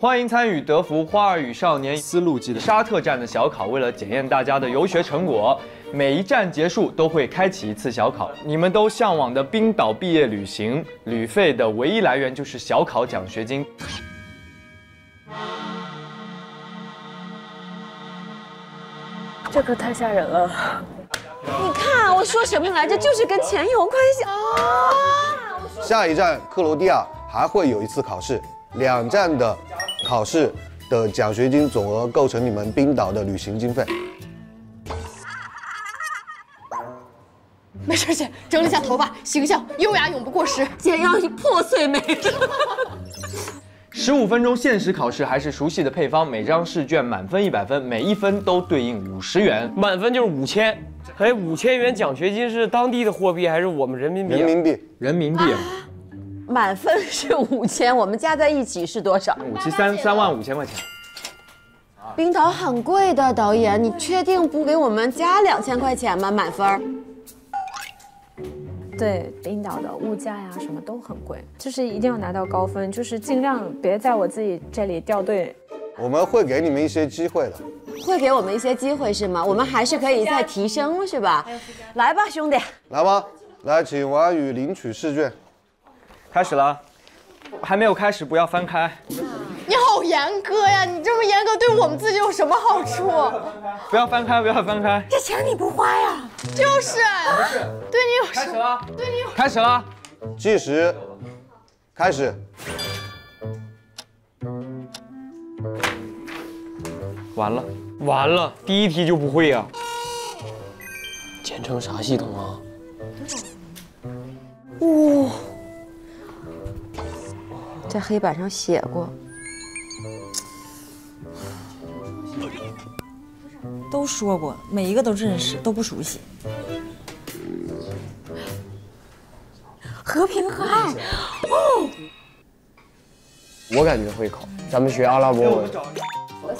欢迎参与德福花儿与少年丝路记的沙特站的小考。为了检验大家的游学成果，每一站结束都会开启一次小考。你们都向往的冰岛毕业旅行，旅费的唯一来源就是小考奖学金。这可太吓人了。你看我说什么来着？就是跟钱有关系啊！下一站克罗地亚还会有一次考试，两站的考试的奖学金总额构成你们冰岛的旅行经费。没事，姐，整理一下头发，形象优雅永不过时。姐要破碎美。十五分钟限时考试，还是熟悉的配方，每张试卷满分一百分，每一分都对应五十元，满分就是五千。哎，五千元奖学金是当地的货币还是我们人民币？人民币，人民币。满分是五千，我们加在一起是多少？五七三三万五千块钱。冰岛很贵的，导演，你确定不给我们加两千块钱吗？满分？对，冰岛的物价呀什么都很贵，就是一定要拿到高分，就是尽量别在我自己这里掉队。我们会给你们一些机会的，会给我们一些机会是吗？我们还是可以再提升是吧？来吧，兄弟，来吧，来，请王宇领取试卷。开始了，还没有开始，不要翻开。你好严格呀！你这么严格，对我们自己有什么好处？不要翻开，不要翻开。这钱你不花呀？就是，对你有开始了，对你有开始了，计时，开始。完了，完了，第一题就不会呀、简称啥系统啊？哇、在黑板上写过。都说过，每一个都认识，都不熟悉。和平和爱，哦，我感觉会考。咱们学阿拉伯文，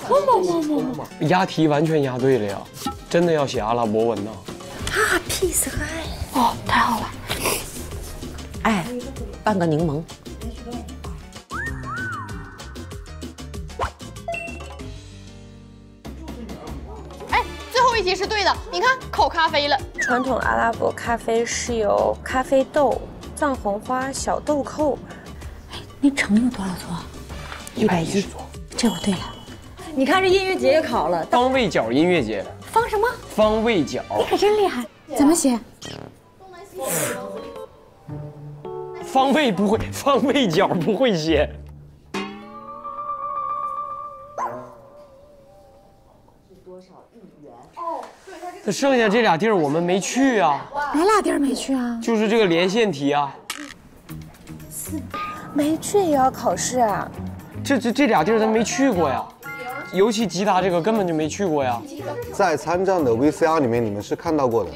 么么么么么押题完全押对了呀！真的要写阿拉伯文呐？啊，peace 和爱，哦，太好了。哎，半个柠檬。口咖啡了。传统阿拉伯咖啡是由咖啡豆、藏红花、小豆蔻。哎那橙有多少座？一百一，这我对了。你看这音乐节也考了，方位角音乐节，方什么？方位角，你可真厉害！怎么写？方位不会，方位角不会写。这剩下这俩地儿我们没去啊，哪俩地儿没去啊？就是这个连线题啊，没去也要考试啊？这这这俩地儿咱没去过呀，尤其吉他这个根本就没去过呀。在参战的 VCR 里面，你们是看到过的。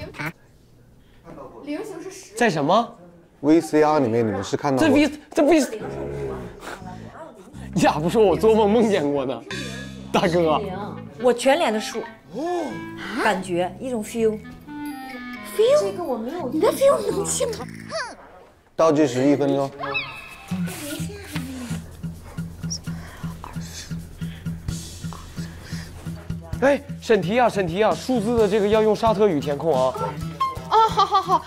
在什么 VCR 里面你们是看到这过的 V 这 V，你咋不说我做梦梦见过呢，大哥？我全脸的数，感觉一种 feel。feel 这个我没有，你的 feel 能信吗？倒计时一分钟。哎，审题啊，审题啊，数字的这个要用沙特语填空啊。哦，好好好。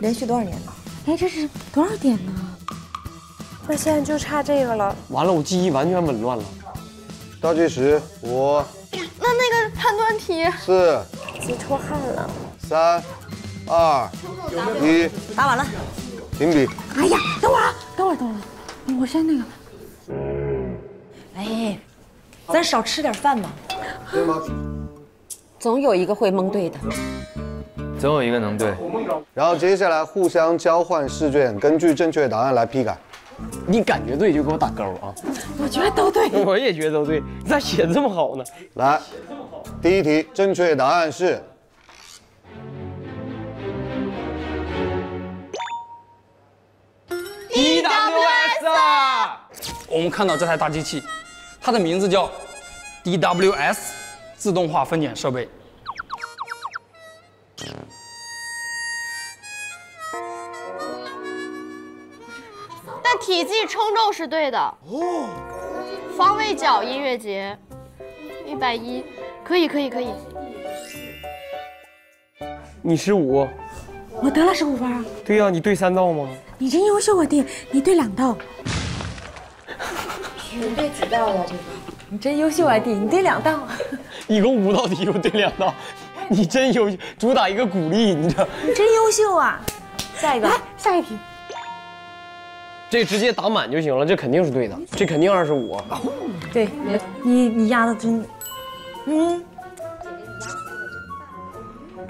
连续多少年了？哎，这是多少点呢？那现在就差这个了。完了，我记忆完全紊乱了。倒计时五、那那个判断题，四、急出汗了。三、二、一，答完了。停笔。哎呀，等会儿啊，等会儿，等会儿，我先那个。哎，咱少吃点饭吧。对吗？总有一个会蒙对的。总有一个能对。然后接下来互相交换试卷，根据正确答案来批改。你感觉对就给我打勾啊！我觉得都对。我也觉得都对，你咋写的这么好呢？来，第一题正确答案是 DWS 啊！我们看到这台大机器，它的名字叫 DWS 自动化分拣设备。体积称重是对的。哦。方位角音乐节，一百一，可以可以可以。你十五，我得了十五分啊！对呀、你对三道吗？你真优秀啊，弟，你对两道。你对几道呀？这个？你真优秀啊，弟，你对两道。一共五道题，我对两道，你真优秀，主打一个鼓励，你知道？你真优秀啊！下一个，来下一题。这直接打满就行了，这肯定是对的，这肯定二十五。对，你你压的真，嗯。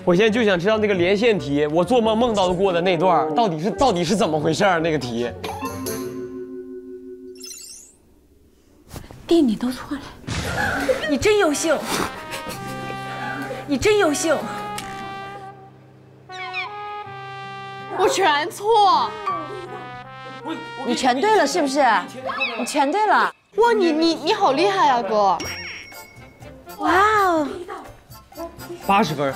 我现在就想知道那个连线题，我做梦梦到过的那段到底是到底是怎么回事儿？那个题，弟，你都错了。你真优秀，你真优秀。我全错。你全对了是不是？你全对了。哇，你你你好厉害啊，哥！哇哦，八十分，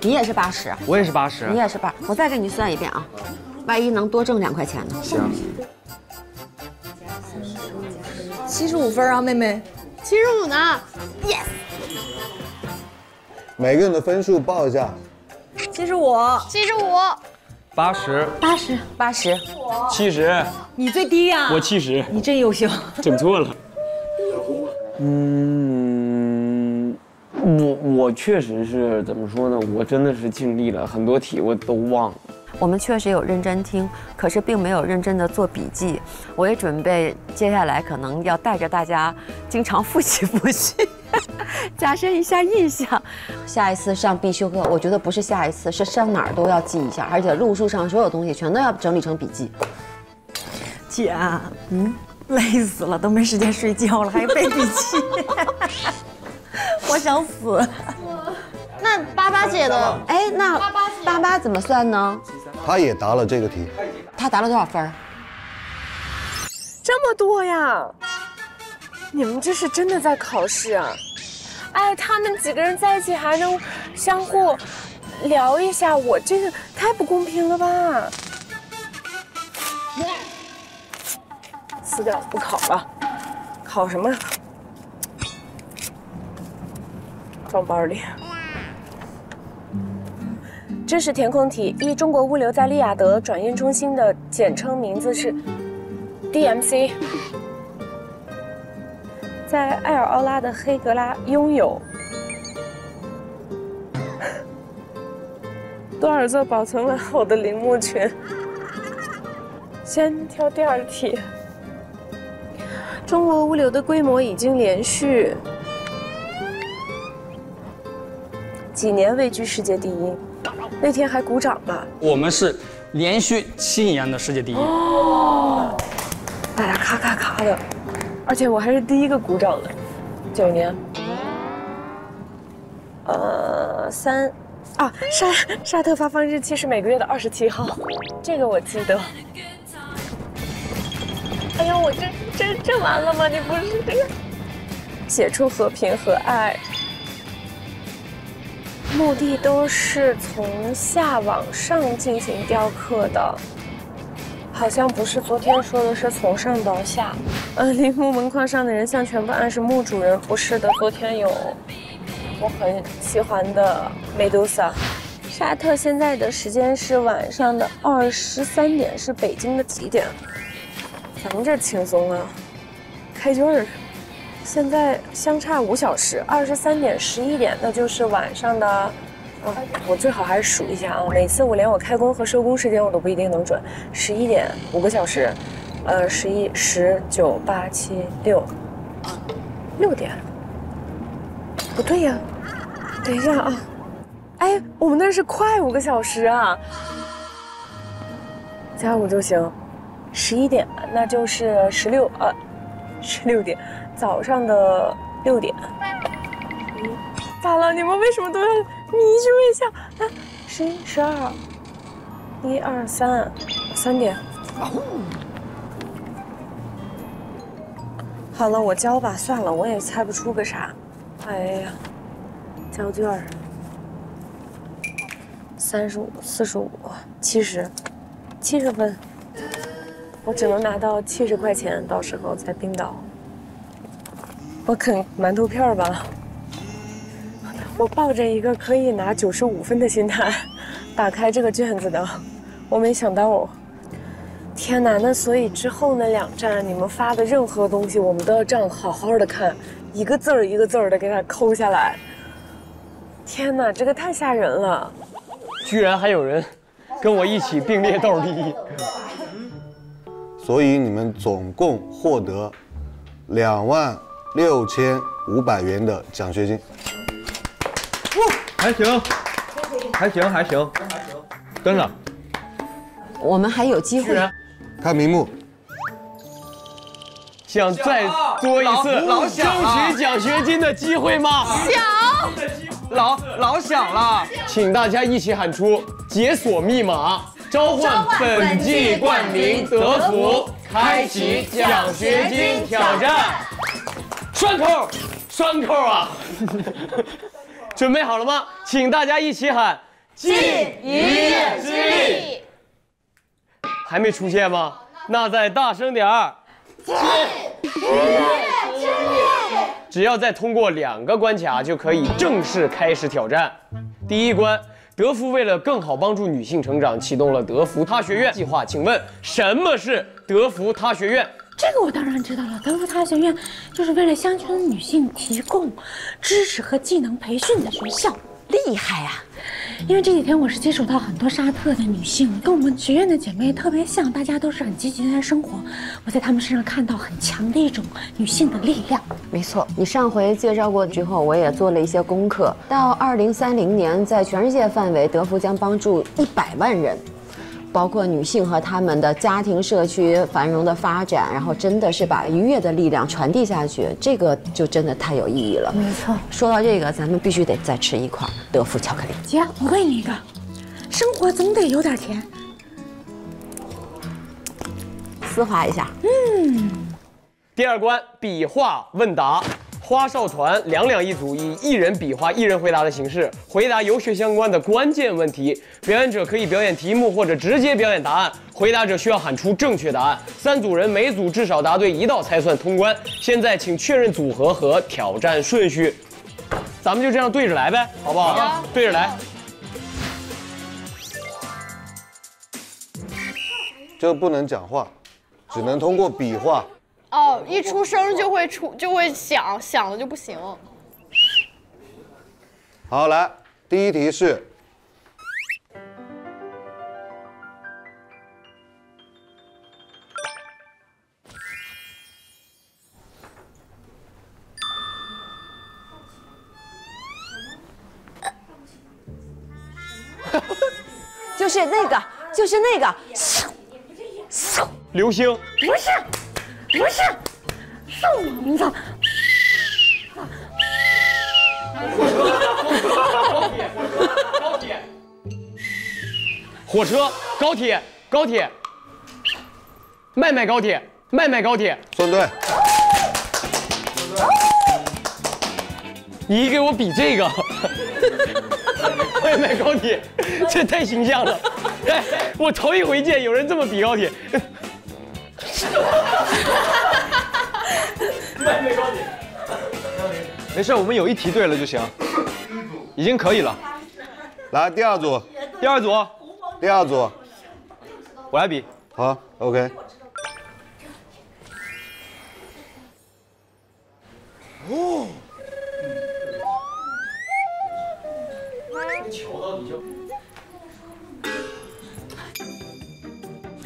你也是八十，我也是八十你。也是八，我再给你算一遍啊，万一能多挣两块钱呢？行。七十五分啊，妹妹。七十五呢？Yes。每个人的分数报一下。七十五，七十五，八十，八十，八十，七十，你最低呀、我七十，你真优秀。整错了。嗯，我我确实是怎么说呢？我真的是尽力了，很多题我都忘了。我们确实有认真听，可是并没有认真的做笔记。我也准备接下来可能要带着大家经常复习复习，加深一下印象。下一次上必修课，我觉得不是下一次，是上哪儿都要记一下，而且路书上所有东西全都要整理成笔记。姐，嗯，累死了，都没时间睡觉了，还背笔记，我想死。那八八姐的，哎，那八八怎么算呢？他也答了这个题，他答了多少分？这么多呀！你们这是真的在考试啊？哎，他们几个人在一起还能相互聊一下，我这个太不公平了吧？撕掉，不考了。考什么？装包里。知识填空题：一、中国物流在利雅得转运中心的简称名字是 DMC。在埃尔奥拉的黑格拉拥有多少座保存完好的陵墓群？先挑第二题。中国物流的规模已经连续几年位居世界第一，那天还鼓掌了。我们是连续七年的世界第一。哦，大家咔咔咔的，而且我还是第一个鼓掌的。九年，呃，三，啊，沙沙特发放日期是每个月的二十七号，这个我记得。哎呀，我这这这完了吗？你不是这个，写出和平和爱，墓地都是从下往上进行雕刻的，好像不是昨天说的是从上到下。呃，陵墓门框上的人像全部暗示墓主人，不是的，昨天有我很喜欢的梅杜莎。沙特现在的时间是晚上的二十三点，是北京的几点？咱们这轻松啊，开卷儿。现在相差五小时，二十三点、十一点，那就是晚上的。啊，我最好还是数一下啊。每次我连我开工和收工时间我都不一定能准。十一点五个小时，呃，十一、十、九、八、七、六，六点。不对呀，等一下啊。哎，我们那是快五个小时啊，加五就行。十一点，那就是十六呃，十六点，早上的六点。嗯，咋了？你们为什么都要你一句微笑？啊，十一、十二，一二三，三点。好了，我交吧，算了，我也猜不出个啥。哎呀，交卷儿，三十五、四十五、七十，七十分。我只能拿到七十块钱，到时候在冰岛。我啃馒头片儿吧。我抱着一个可以拿九十五分的心态，打开这个卷子的。我没想到，天哪！那所以之后那两站你们发的任何东西，我们都要这样好好的看，一个字儿一个字儿的给它抠下来。天哪，这个太吓人了！居然还有人跟我一起并列倒数第一。所以你们总共获得两万六千五百元的奖学金。还行，还行，还行，真的。我们还有机会。看屏幕。想再多一次争取奖学金的机会吗？想。老老想了，请大家一起喊出解锁密码。召唤本季冠名德福，开启奖学金挑战。栓扣，栓扣啊！准备好了吗？请大家一起喊：尽一夜之力。还没出现吗？那再大声点儿。尽一夜之力。只要再通过两个关卡，就可以正式开始挑战。第一关。德芙为了更好帮助女性成长，启动了德芙他学院计划。请问什么是德芙他学院？这个我当然知道了。德福他学院就是为了乡村女性提供知识和技能培训的学校，厉害呀！因为这几天我是接触到很多沙特的女性，跟我们学院的姐妹特别像，大家都是很积极的在生活。我在她们身上看到很强的一种女性的力量。没错，你上回介绍过之后，我也做了一些功课。到二零三零年，在全世界范围，德福将帮助一百万人。包括女性和她们的家庭社区繁荣的发展，然后真的是把愉悦的力量传递下去，这个就真的太有意义了。没错，说到这个，咱们必须得再吃一块德芙巧克力。姐，我问你一个，生活总得有点甜，丝滑一下。嗯。第二关，笔画问答，花少团两两一组，以一人比划、一人回答的形式回答游学相关的关键问题。表演者可以表演题目或者直接表演答案，回答者需要喊出正确答案。三组人每组至少答对一道才算通关。现在请确认组合和挑战顺序。咱们就这样对着来呗，好不好？对着来。就不能讲话，只能通过比划。哦，一出声就会出就会响，响了就不行。好，来，第一题是。就是那个，就是那个，流星，不是，不是，是蚊子。高铁，火车，高铁，高铁，卖卖高铁，卖卖高铁，算对。你给我比这个，麦麦高铁，这太形象了。哎，我头一回见有人这么比高铁。没事，我们有一题对了就行，已经可以了。来，第二组，第二组，第二组，我来比。好，OK。哦。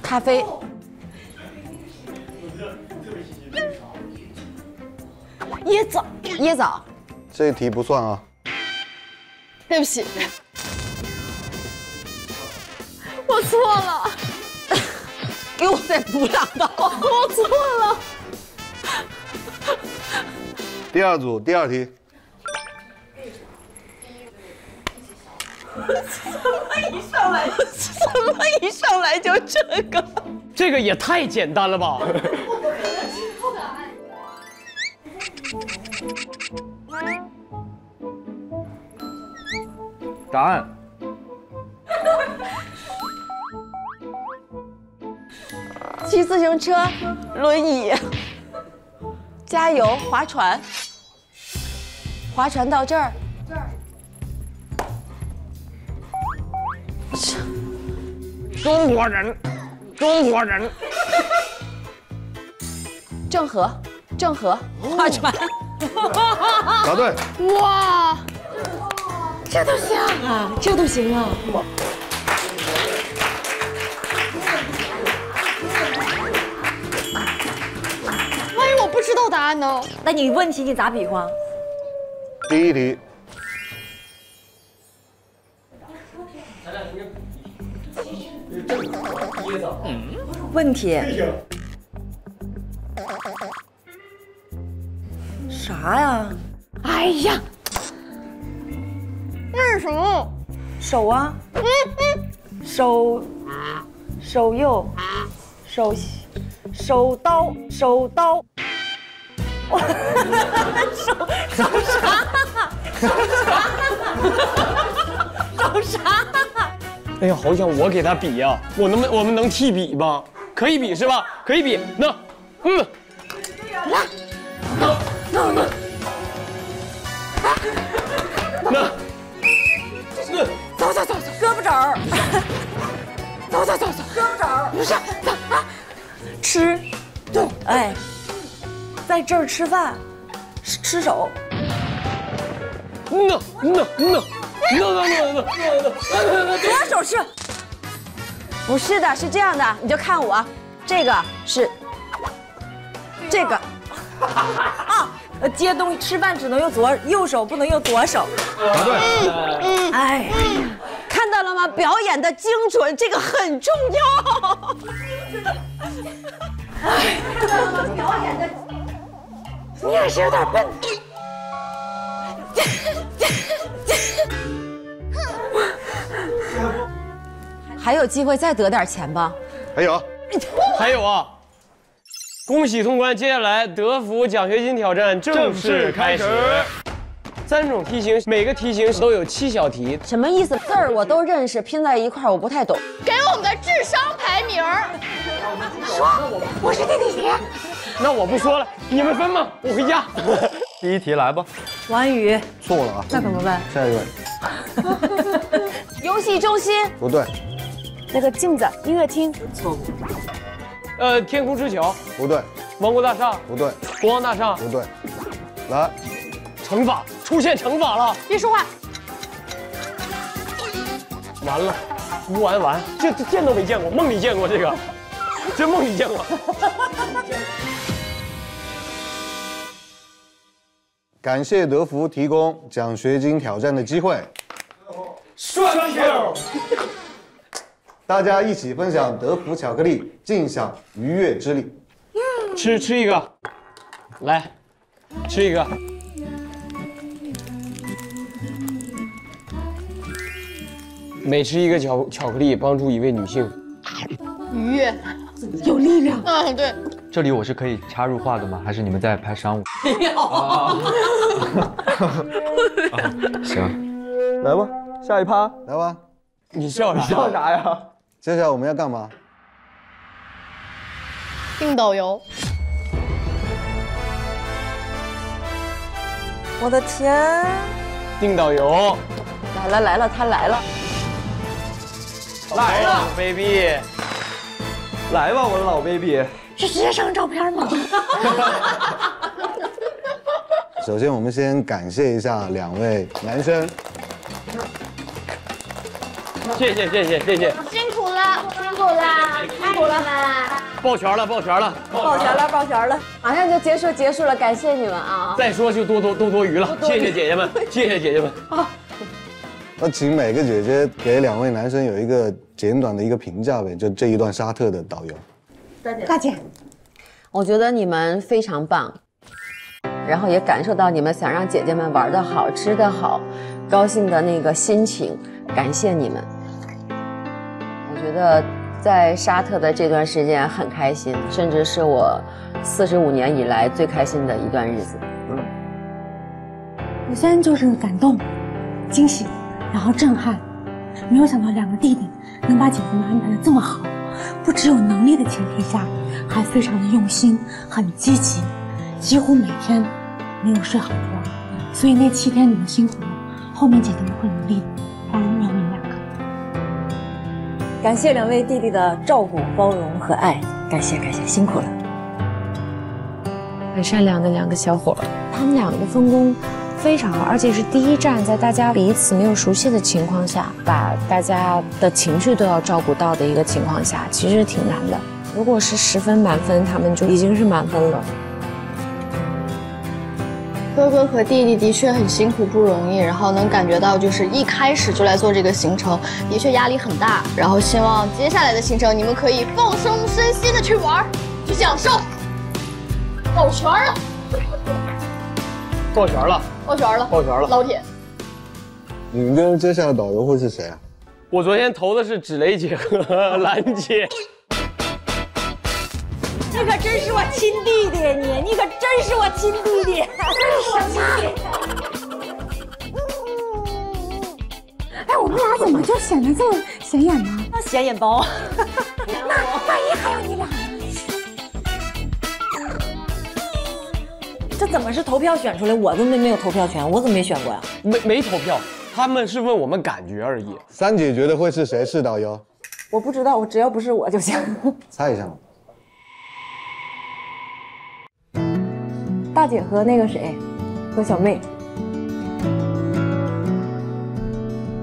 咖啡，椰枣，椰枣，这一题不算啊。对不起，我错了，给我再补两刀，我错了。第二组，第二题，怎么一上来，怎么一上来就这个？这个也太简单了吧！答案。骑自行车、轮椅、加油、划船，划船到这儿，这儿中国人，中国人，郑和，郑和，划船。答对。哇，这都行啊，这都行啊。万一我不知道答案呢？那你问题你咋比划？第一题，问题啥呀？哎呀，那是什么？手啊，手手右手手刀手刀，手手啥？手啥？哎呀，好想我给他比呀！我能不能我们能替比吗？可以比是吧？可以比。那，嗯，来，那，那，那，走走走走，胳膊肘儿，走走走走，胳膊肘儿，不是，走啊，吃，对，哎，在这儿吃饭，吃手，嗯呢，嗯呢，嗯呢，嗯呢，嗯呢，嗯呢，嗯呢，左手是，不是的，是这样的，你就看我，这个是，这个，啊。呃，接东西吃饭只能用左右手，不能用左手。答对。嗯，哎呀，看到了吗？表演的精准，这个很重要。哎，看到了吗？表演的，你也是有点笨。还有机会再得点钱吧？还有，还有啊，恭喜通关，接下来德福奖学金挑战正式开始。三种题型，每个题型都有七小题。什么意思？字儿我都认识，拼在一块儿我不太懂。给我们的智商排名儿。说，我是弟弟姐。那我不说了，你们分吧，我回家。第一题来吧。王宇错了啊，那怎么办？下一位，游戏中心不对，那个镜子音乐厅错误。呃，天空之桥不对，王国大厦不对，国王大厦不对，来，惩罚出现惩罚了，别说话。完了，完完，这这见都没见过，梦里见过这个，这梦里见过。感谢德福提供奖学金挑战的机会，栓票。大家一起分享德芙巧克力，尽享愉悦之力。吃吃一个，来，吃一个。每吃一个巧巧克力，帮助一位女性愉悦，有力量。嗯，对。这里我是可以插入话的吗？还是你们在拍商务？没有。行，来吧，下一趴，来吧。你笑啥？笑啥呀？接下来我们要干嘛？定导游。我的天！定导游。来了来了，他来了。来了，baby。来吧，我的老 baby。是直接上照片吗？首先，我们先感谢一下两位男生。谢谢谢谢谢谢。辛苦啦，辛苦了，辛苦了。抱拳了，抱拳了，抱拳了，抱拳了。马上就结束结束了，感谢你们啊！再说就多多多多余了，谢谢姐姐们，谢谢姐姐们。啊，那请每个姐姐给两位男生有一个简短的一个评价呗，就这一段沙特的导游。大姐，我觉得你们非常棒，然后也感受到你们想让姐姐们玩的好、吃的好、高兴的那个心情，感谢你们。我觉得在沙特的这段时间很开心，甚至是我四十五年以来最开心的一段日子。嗯，首先就是感动、惊喜，然后震撼，没有想到两个弟弟能把姐姐们安排的这么好。不只有能力的前提下，还非常的用心，很积极，几乎每天没有睡好觉。所以那七天你们辛苦了，后面姐姐们会努力的，感谢两位弟弟的照顾、包容和爱，感谢感谢，辛苦了。很善良的两个小伙，他们两个分工非常好，而且是第一站，在大家彼此没有熟悉的情况下，把大家的情绪都要照顾到的一个情况下，其实挺难的。如果是十分满分，他们就已经是满分了。哥哥和弟弟的确很辛苦不容易，然后能感觉到就是一开始就来做这个行程，的确压力很大。然后希望接下来的行程你们可以放松身心的去玩，去享受。抱拳了，抱拳了，抱拳了，抱拳了，老铁。你们跟接下来导游会是谁啊？我昨天投的是芷蕾姐和兰姐。你可真是我亲弟弟，你你可真是我亲弟弟，真是我亲弟。哎，我们俩怎么就显得这么显眼呢？显眼包。那万一还有你俩呢？这怎么是投票选出来？我都没没有投票权，我怎么没选过呀？没没投票，他们是问我们感觉而已。三姐觉得会是谁是导游？我不知道，我只要不是我就行。猜一下。大姐和那个谁，和小妹。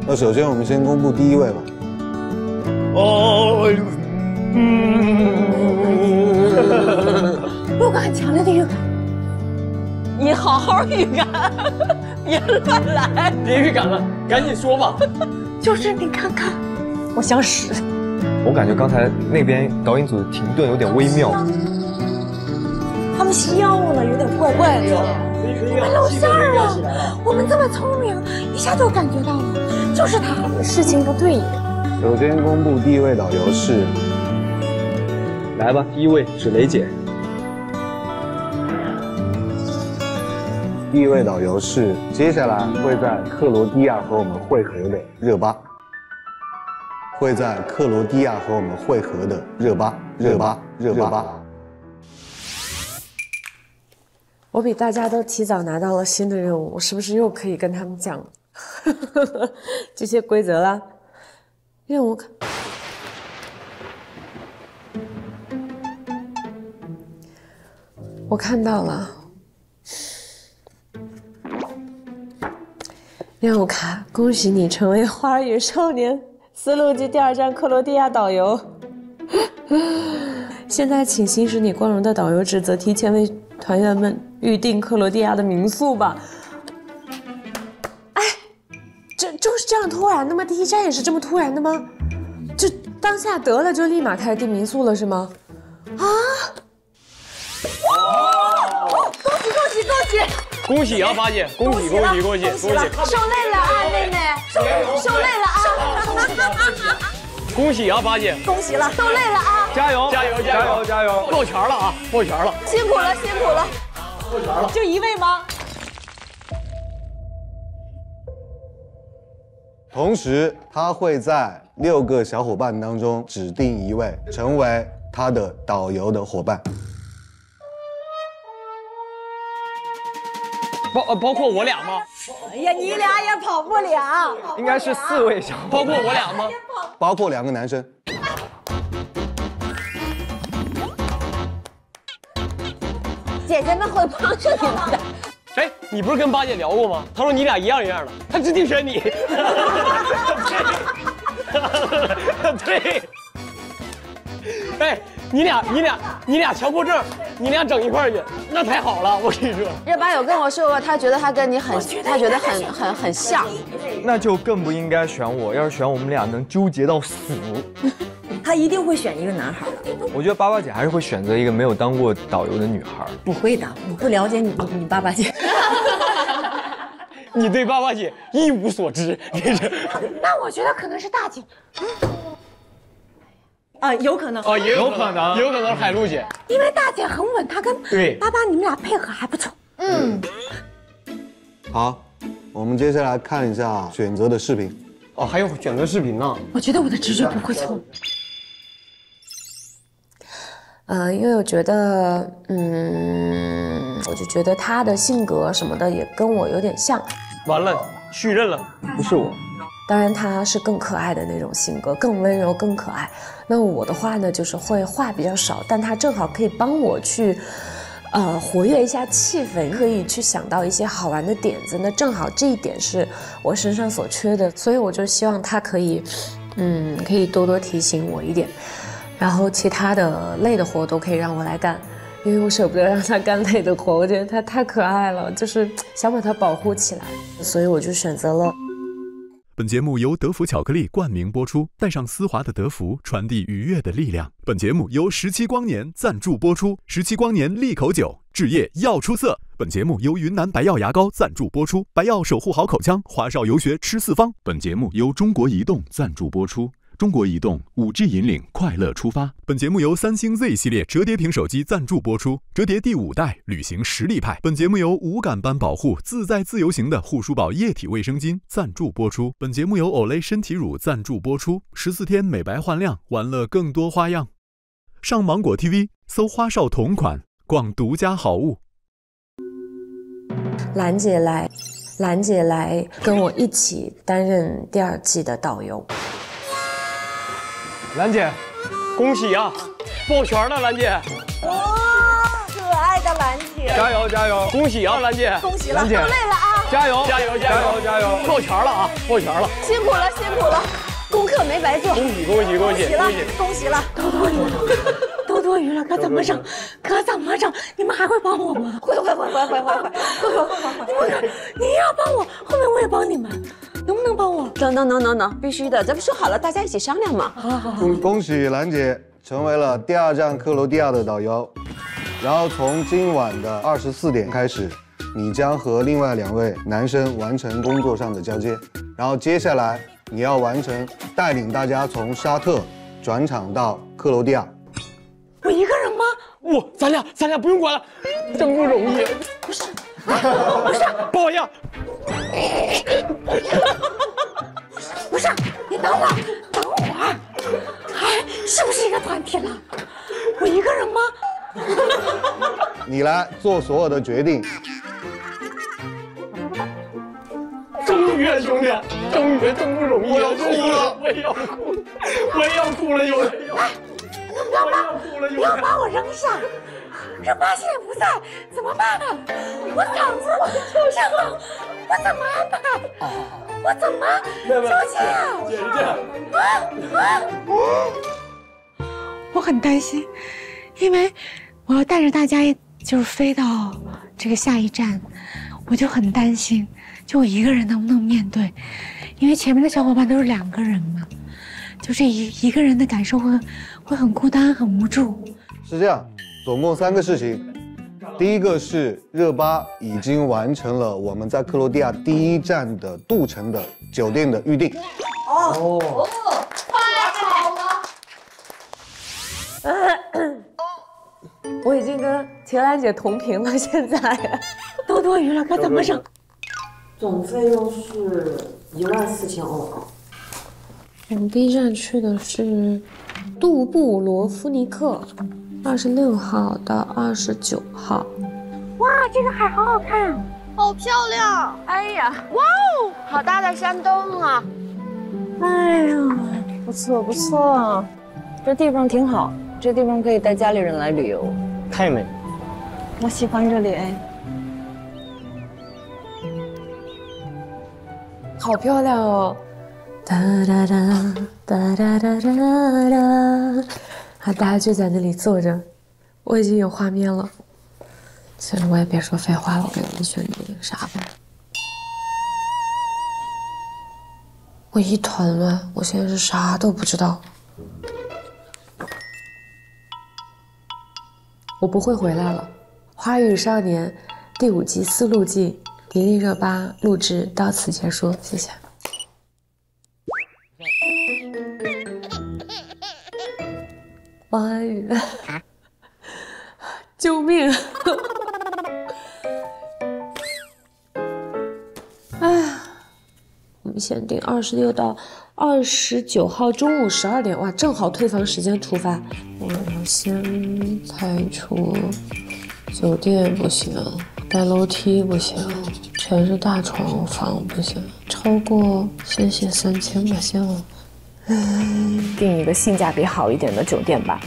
那首先我们先公布第一位吧。哦，我有个很强烈的预感。你好好预感，别乱来。别预感了，赶紧说吧。就是你看看，我想死。我感觉刚才那边导演组的停顿有点微妙。笑了有点怪怪的。我们露馅了我们这么聪明一下就感觉到了就是他。事情不对。首先公布第一位导游是来吧第一位是雷姐。第一位导游是接下来会在克罗地亚和我们会合的热巴。会在克罗地亚和我们会合的热巴。热巴热巴。我比大家都提早拿到了新的任务，我是不是又可以跟他们讲 这些规则了？任务卡，我看到了。任务卡，恭喜你成为《花儿与少年》丝路记第二站克罗地亚导游。现在，请行使你光荣的导游职责，提前为团员们预定克罗地亚的民宿吧。哎，这就是这样突然的吗？第一站也是这么突然的吗？就当下得了就立马开始订民宿了是吗？啊！哇！恭喜恭喜恭喜！恭喜啊，八姐！恭喜恭喜恭喜恭喜！受累了啊，妹妹，受受累了啊！恭喜啊，八姐！恭喜了，受累了啊！加油加油加油加油！抱拳了啊，抱拳了！辛苦了辛苦了！就一位吗？同时，他会在六个小伙伴当中指定一位成为他的导游的伙伴。包呃包括我俩吗？哎呀，你俩也跑不了。应该是四位小伙伴，包括我俩吗？包括两个男生。姐姐们会帮着你们的。哎，你不是跟八姐聊过吗？她说你俩一样一样的，她指定选你。对。哎，你俩你俩你俩强迫症，你俩整一块儿去，那太好了，我跟你说。热巴有跟我说过，她觉得她跟你很，她觉得很很很像。那就更不应该选我，要是选我们俩能纠结到死。他一定会选一个男孩的。我觉得八八姐还是会选择一个没有当过导游的女孩。不会的，我不了解你你八八姐。你对八八姐一无所知，你这。那我觉得可能是大姐。啊，有可能哦，也有可能，有可能是海璐姐，因为大姐很稳，她跟对爸爸你们俩配合还不错。嗯，好，我们接下来看一下选择的视频。哦，还有选择视频呢。我觉得我的直觉不会错。呃，因为我觉得，嗯，我就觉得他的性格什么的也跟我有点像。完了，续任了，不是我。当然他是更可爱的那种性格，更温柔、更可爱。那我的话呢，就是会话比较少，但他正好可以帮我去，呃，活跃一下气氛，可以去想到一些好玩的点子。那正好这一点是我身上所缺的，所以我就希望他可以，嗯，可以多多提醒我一点。然后其他的累的活都可以让我来干，因为我舍不得让他干累的活，我觉得他太可爱了，就是想把他保护起来，所以我就选择了。本节目由德芙巧克力冠名播出，带上丝滑的德芙，传递愉悦的力量。本节目由十七光年赞助播出，十七光年利口酒，置业要出色。本节目由云南白药牙膏赞助播出，白药守护好口腔，华少游学吃四方。本节目由中国移动赞助播出。中国移动五 G 引领快乐出发。本节目由三星 Z 系列折叠屏手机赞助播出，折叠第五代，旅行实力派。本节目由无感般保护自在自由行的护舒宝液体卫生巾赞助播出。本节目由 Olay 身体乳赞助播出，十四天美白焕亮，玩乐更多花样。上芒果 TV 搜花少同款，逛独家好物。兰姐来，兰姐来跟我一起担任第二季的导游。兰姐，恭喜啊！抱拳了，兰姐。哇，可爱的兰姐，加油加油！恭喜啊，兰姐。恭喜了，兰姐累了啊！加油加油加油加油！抱拳了啊，抱拳了。辛苦了，辛苦了，功课没白做。恭喜恭喜恭喜了恭喜！恭喜了，都多余了，都多余了，可怎么整？可怎么整？你们还会帮我吗？会会会会会会会会会会你们，你要帮我，后面我也帮你们，能不能帮我？能能能能能，必须的，咱们说好了，大家一起商量嘛。好好好。恭恭喜兰姐成为了第二站克罗地亚的导游，然后从今晚的二十四点开始，你将和另外两位男生完成工作上的交接，然后接下来你要完成带领大家从沙特转场到克罗地亚。我一个人吗？我，咱俩咱俩不用管了，真不容易。不是，不是，不好意思。不是，你等会儿，等会儿，哎，是不是一个团体了？我一个人吗？你来做所有的决定。终于啊，兄弟，终于，真不容易，我要哭了我也要哭，我也要哭了，有人要。不要把，不要把我扔下！人妈现在不在，怎么办啊？我嗓子受伤了，我怎么安排？我怎么周姐啊？姐是这样，啊啊！我很担心，因为我要带着大家就是飞到这个下一站，我就很担心，就我一个人能不能面对？因为前面的小伙伴都是两个人嘛，就这一一个人的感受会会很孤单、很无助。是这样，总共三个事情。第一个是热巴已经完成了我们在克罗地亚第一站的杜城的酒店的预定。哦哦，太好了！我已经跟秦岚姐同频了，现在都多余了，可怎么整？总费用是一万四千欧。我们第一站去的是杜布罗夫尼克，二十六号到二十九号。哇，这个海好好看，好漂亮！哎呀，哇哦，好大的山洞啊！哎呀，不错不错，这地方挺好，这地方可以带家里人来旅游。太美，我喜欢这里哎，好漂亮哦！哒哒哒哒哒哒哒哒，啊，大家就在那里坐着，我已经有画面了。其实我也别说废话了，我给你们选那个啥吧。我一团乱，我现在是啥都不知道。我不会回来了，《花语少年》第五季丝路记，迪丽热巴录制到此结束，谢谢。花语，救命！哎呀，我们限定二十六到二十九号中午十二点，哇，正好退房时间出发。我要先排除酒店不行，带楼梯不行，全是大床房不行，超过先写三千吧，先了。订一个性价比好一点的酒店吧，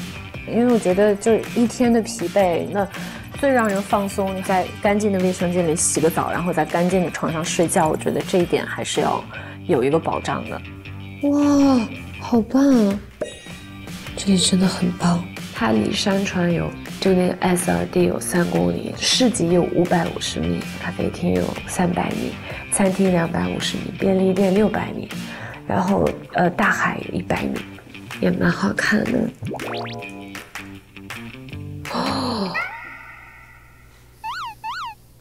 因为我觉得就是一天的疲惫，那最让人放松，在干净的卫生间里洗个澡，然后在干净的床上睡觉，我觉得这一点还是要有一个保障的。哇，好棒啊！这里真的很棒。它离山川有就那个 SRD 有三公里，市集有五百五十米，咖啡厅有三百米，餐厅两百五十米，便利店六百米，然后呃大海有一百米，也蛮好看的。哦，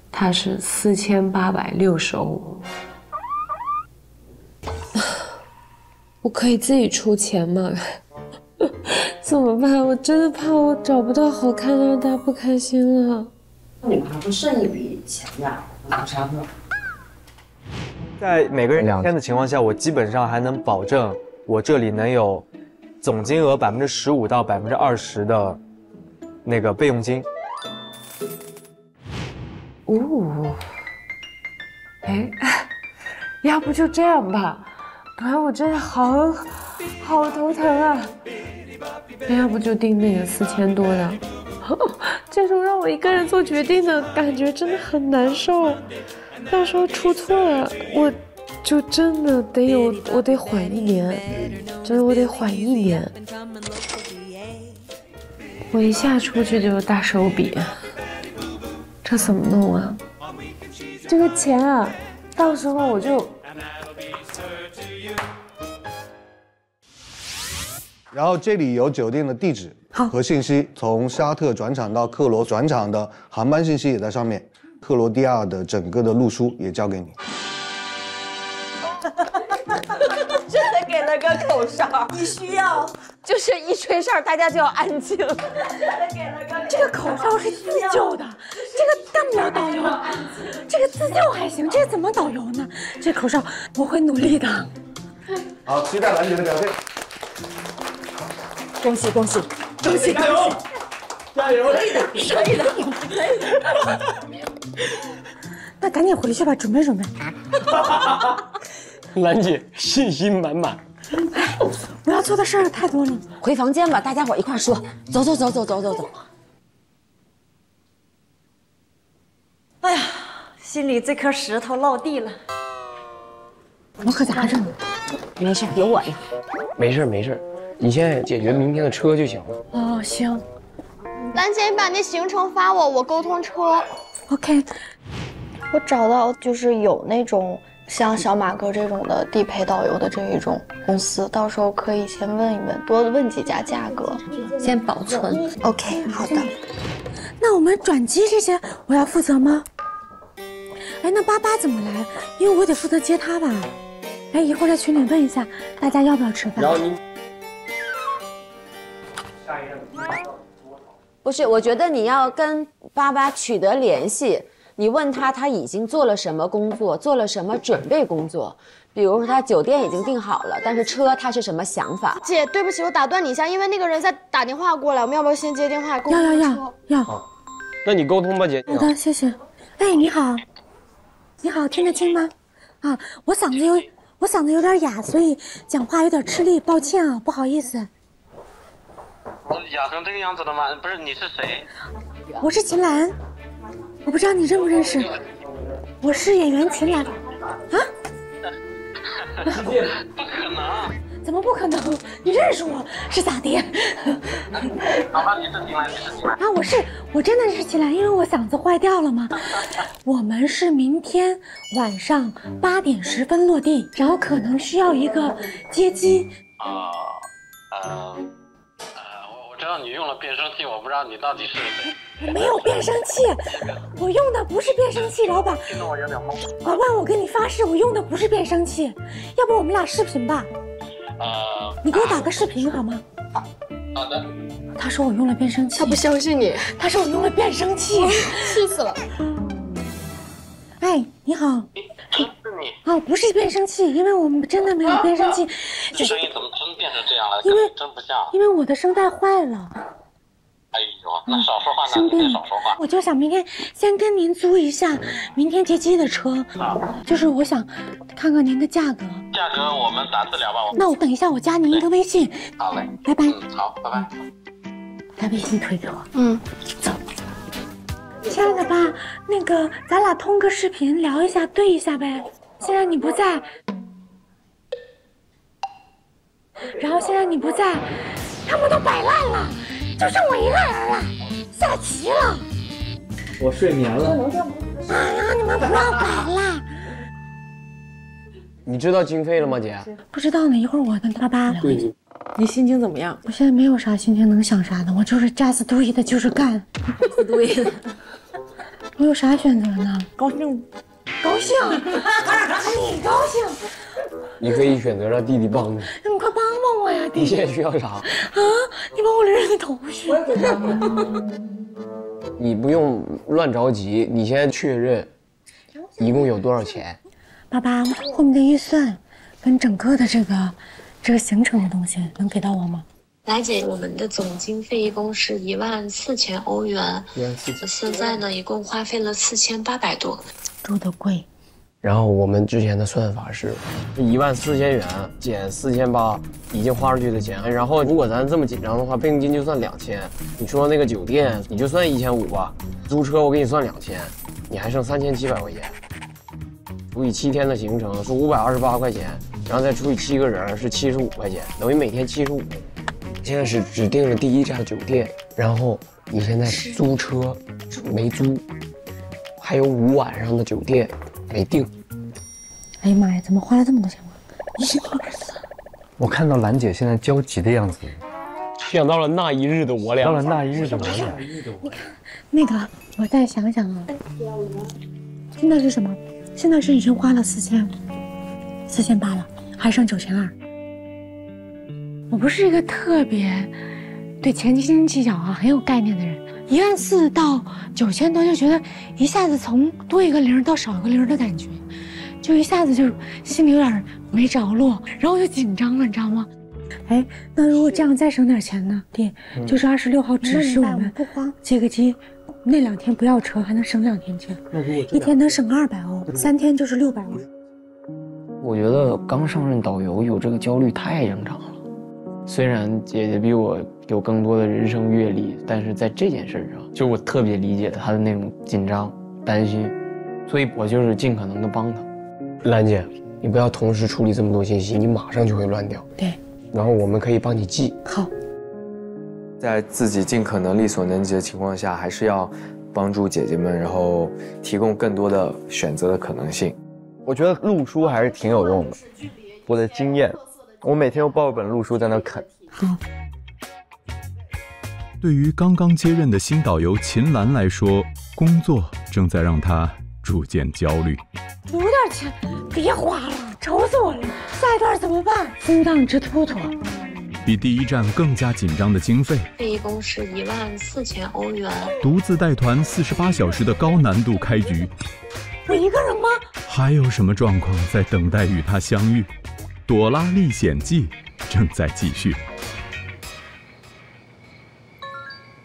它是四千八百六十欧。我可以自己出钱吗？怎么办？我真的怕我找不到好看的，让大家不开心了。你们还不剩一笔钱呀？拿啥呢？在每个人两天的情况下，我基本上还能保证我这里能有总金额百分之十五到百分之二十的那个备用金。哦，哎，要不就这样吧，不然我真的好好头疼啊。那要不就定那个四千多的，这种让我一个人做决定的感觉真的很难受。到时候出错了，我就真的得有，我得缓一年，真的我得缓一年。我一下出去就是大手笔，这怎么弄啊？这个钱啊，到时候我就。然后这里有酒店的地址和信息，从沙特转场到克罗转场的航班信息也在上面，克罗地亚的整个的路书也交给你。真的给了个口哨，你需要，就是一吹哨，大家就要安静。真的给了个这个口哨是自救的，这个干不了导游，这个自救还行，这个怎么导游呢？这口哨我会努力的。好，期待兰姐的表现。恭喜恭喜恭喜！加油！加油！可以的，可以的，可以的。那赶紧回去吧，准备准备。兰姐信心满满。哎我要做的事儿太多了，回房间吧，大家伙一块儿说。走走走走走走走。哎呀，心里这颗石头落地了。我可咋整。没事，有我呢。没事没事，你现在解决明天的车就行了。哦，行。兰姐，你把那行程发我，我沟通车。OK。我找到就是有那种像小马哥这种的地陪导游的这一种公司，到时候可以先问一问，多问几家价格，先保存。OK，好的。那我们转机这些我要负责吗？哎，那八八怎么来？因为我得负责接他吧。哎，一会儿在群里问一下大家要不要吃饭。然后你不是，我觉得你要跟爸爸取得联系，你问他他已经做了什么工作，做了什么准备工作。比如说他酒店已经订好了，但是车他是什么想法？姐，对不起，我打断你一下，因为那个人在打电话过来，我们要不要先接电话？要要要要。那你沟通吧，姐。好的，谢谢。哎，你好，你好，听得清吗？啊，我嗓子有我嗓子有点哑，所以讲话有点吃力，抱歉啊，不好意思。哑成这个样子了吗？不是，你是谁？我是秦岚，我不知道你认不认识，我是演员秦岚。啊？不可能！怎么不可能？你认识我是咋的？好吧，你是秦岚，你是秦岚。啊，我是我真的是秦岚，因为我嗓子坏掉了嘛。我们是明天晚上八点十分落地，然后可能需要一个接机。知道你用了变声器，我不知道你到底是谁。我没有变声器，我用的不是变声器，老板。听得我有点懵。老板，我跟你发誓，我用的不是变声器，要不我们俩视频吧？呃，你给我打个视频好吗？好的。他说我用了变声器，他不相信你，他说我用了变声器，气死了。哎，你好。是你。哦，不是变声器，因为我们真的没有变声器。这声音怎么真变成这样了？因为真不像。因为我的声带坏了。哎呦，那少说话，生病少说话。我就想明天先跟您租一下明天接机的车，就是我想看看您的价格。价格我们打字聊吧。那我等一下我加您一个微信，好嘞，拜拜。嗯，好，拜拜。把微信推给我。嗯，走。亲爱的爸，那个咱俩通个视频聊一下，对一下呗。现在你不在，然后现在你不在，他们都摆烂了，就剩我一个人了，下棋了。我睡眠了。哎呀，你们不要摆烂。你知道经费了吗，姐？不知道呢，一会儿我跟爸爸聊一下。你心情怎么样？我现在没有啥心情能想啥的，我就是 just do it，就是干。对，我有啥选择呢？高兴，高兴，你高兴，你可以选择让弟弟帮你。你快帮帮我呀，弟弟！你现在需要啥？啊，你帮我捋捋头绪。你不用乱着急，你先确认一共有多少钱。爸爸，后面的预算跟整个的这个这个行程的东西能给到我吗？兰姐，我们的总经费一共是一万四千欧元，现在呢一共花费了四千八百多。住的贵，然后我们之前的算法是一万四千元减四千八已经花出去的钱，然后如果咱这么紧张的话，备用金就算两千。你说那个酒店你就算一千五吧，租车我给你算两千，你还剩三千七百块钱。除以七天的行程是五百二十八块钱，然后再除以七个人是七十五块钱，等于每天七十五。现在是只定了第一家酒店，然后你现在租车没租，还有五晚上的酒店没订。哎呀妈呀，怎么花了这么多钱？我看到兰姐现在焦急的样子，想到了那一日的我俩，到了那一日的我俩。那个，我再想想啊，现在是什么？现在是已经花了四千，四千八了。还剩九千二。我不是一个特别对钱斤计较啊很有概念的人，一万四到九千多就觉得一下子从多一个零到少一个零的感觉，就一下子就心里有点没着落，然后就紧张了，你知道吗？哎，那如果这样再省点钱呢，弟？嗯就是二十六号指示我们不慌接个机，那两天不要车，还能省两天钱，一天能省二百欧，三天就是六百欧。我觉得刚上任导游有这个焦虑太正常了。虽然姐姐比我有更多的人生阅历，但是在这件事上，就我特别理解她的那种紧张、担心，所以我就是尽可能的帮她。兰姐，你不要同时处理这么多信息，你马上就会乱掉。对，然后我们可以帮你记。好，在自己尽可能力所能及的情况下，还是要帮助姐姐们，然后提供更多的选择的可能性。我觉得录书还是挺有用的，我的经验，我每天都抱着本路书在那啃。对于刚刚接任的新导游秦岚来说，工作正在让她逐渐焦虑。有点钱，别花了，愁死我了。下一段怎么办？心脏直突突。比第一站更加紧张的经费，这一共是一万四千欧元。独自带团四十八小时的高难度开局，我一个人吗？还有什么状况在等待与他相遇？《朵拉历险记》正在继续。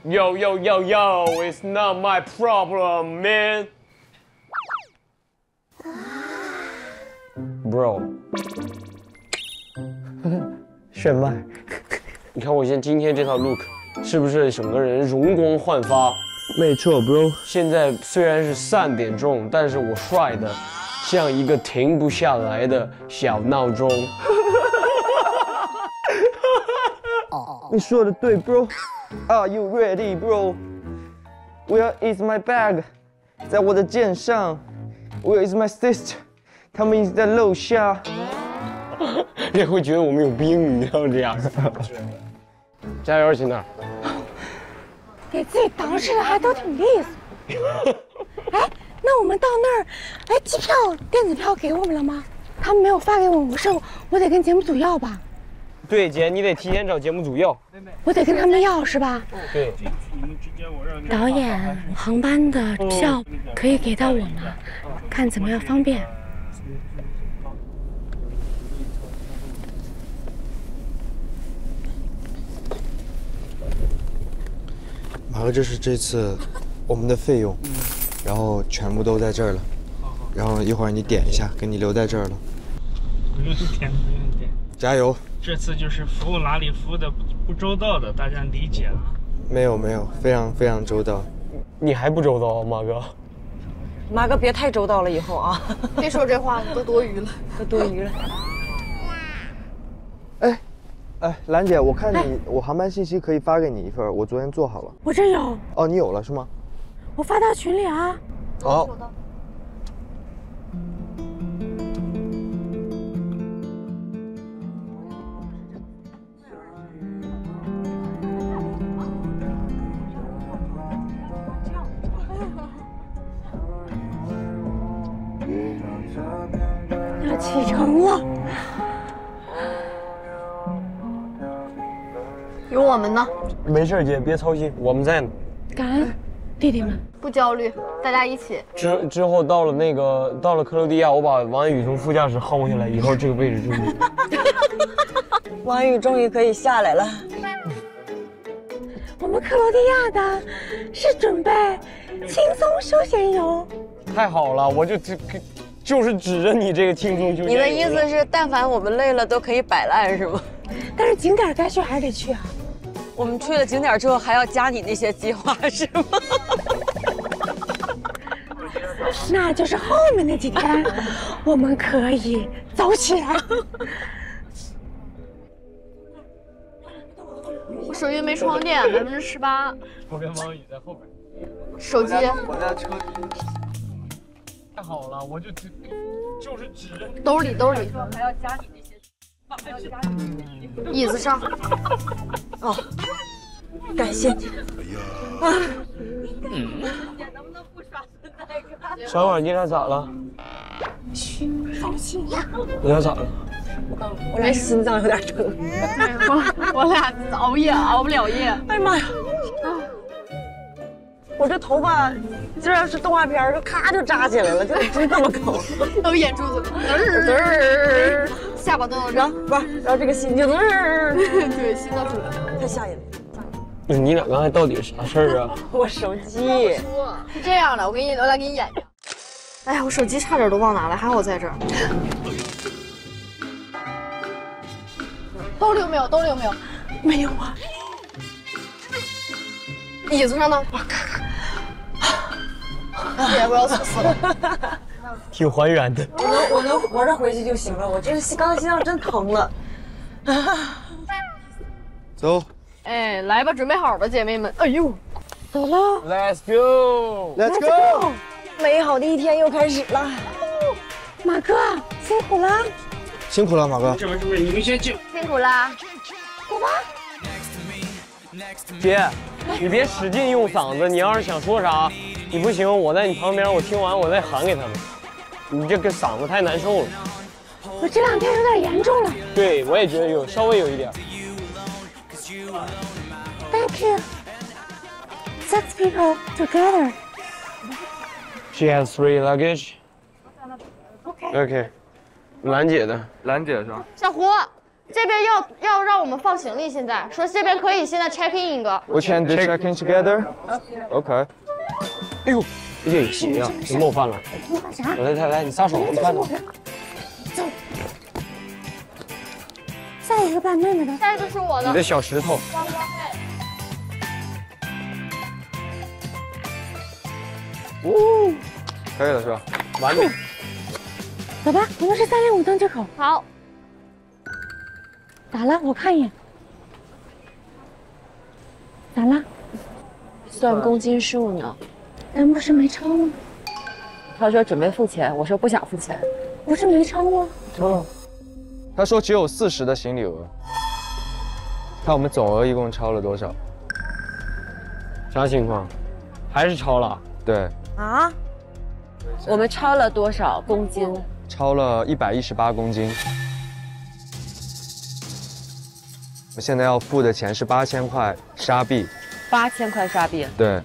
Yo yo yo yo, it's not my problem, man. Bro，炫迈，你看我现今天这套 look，是不是整个人容光焕发？没错，bro。现在虽然是三点钟，但是我帅的像一个停不下来的小闹钟。你说的对，bro。Are you ready, bro? Where is my bag？在我的肩上。Where is my sister？他们一直在楼下。也会觉得我们有病，你知道这样。加油，秦娜！给自己捯饬的还都挺利索。哎，那我们到那儿，哎，机票、电子票给我们了吗？他们没有发给我们，我是我得跟节目组要吧？对，姐，你得提前找节目组要。我得跟他们要是吧？对。导演，航班的票可以给到我吗？看怎么样方便。马哥，这是这次我们的费用，然后全部都在这儿了。然后一会儿你点一下，给你留在这儿了。不用点，不用点。加油！这次就是服务哪里服务的不不周到的，大家理解啊。没有没有，非常非常周到。你还不周到啊，马哥？马哥别太周到了，以后啊。别说这话了，都多余了，都多余了。哎，哎，兰姐，我看你，我航班信息可以发给你一份，我昨天做好了。我这有。哦，你有了是吗？我发到群里啊。好。要启程了。有我们呢。没事，姐，别操心，我们在呢。感恩弟弟们，不焦虑，大家一起。之之后到了那个到了克罗地亚，我把王安宇从副驾驶薅下来，以后这个位置就是。王安宇终于可以下来了。我们克罗地亚的是准备轻松休闲游。太好了，我就只就是指着你这个轻松休闲。你的意思是，但凡我们累了都可以摆烂，是吗？但是景点该去还是得去啊。我们去了景点之后，还要加你那些计划，是吗？那就是后面那几天，我们可以走起来。我手机没充电，百分之十八。我跟王宇在后边。手机。我在车里。太好了，我就就是指着兜里兜里。还要加你那些。椅子上。哦，感谢你。啊。小婉，你俩咋了？嘘，放心呀。你俩咋了？我俩心脏有点疼。我我俩熬夜熬不了夜。哎呀妈呀！我这头发，这要是动画片，就咔就扎起来了，就就这么高。还有眼珠子，嘚儿，下巴都有，然后不是，然后这个心就嘚儿，对，心都出来了，太吓人了。你俩刚才到底是啥事儿啊？我手机是这样的，我给你，我来给你演一下。哎呀，我手机差点都忘拿了，还好我在这儿。兜里有没有？兜里有没有？没有啊。椅子上呢？我看看。姐，我要猝死了。挺还原的。我能，我能活着回去就行了。我这心刚才心脏真疼了。走。哎，来吧，准备好吧，姐妹们。哎呦，走了。Let's go。Let's go。美好的一天又开始了。马哥，辛苦了。辛苦了，马哥。什么什么？你们先进。辛苦啦。走吧。姐，你别使劲用嗓子，你要是想说啥，你不行，我在你旁边，我听完我再喊给他们。你这个嗓子太难受了。我这两天有点严重了。对，我也觉得有，稍微有一点。Thank you. Six people together. She has three luggage. OK. OK. 兰姐的，兰姐是吧？小胡，这边要要让我们放行李，现在说这边可以现在 check in 一个。We can do check in together. OK. 哎呦，有点急啊，你冒犯了。啥？来来来，你撒手，你看着。走。下一个扮妹妹的。下一个是我的。你的小石头。哦，可以了是吧？完美。走吧，我们是三零五登机口。好。咋了？我看一眼。咋了？算公斤数呢。咱不是没超吗？他说准备付钱，我说不想付钱。不是没超吗？超了。他说只有四十的行李额。看我们总额一共超了多少？啥情况？还是超了？对。啊？我们超了多少公斤？超了一百一十八公斤。我现在要付的钱是八千块沙币。八千块沙币。对。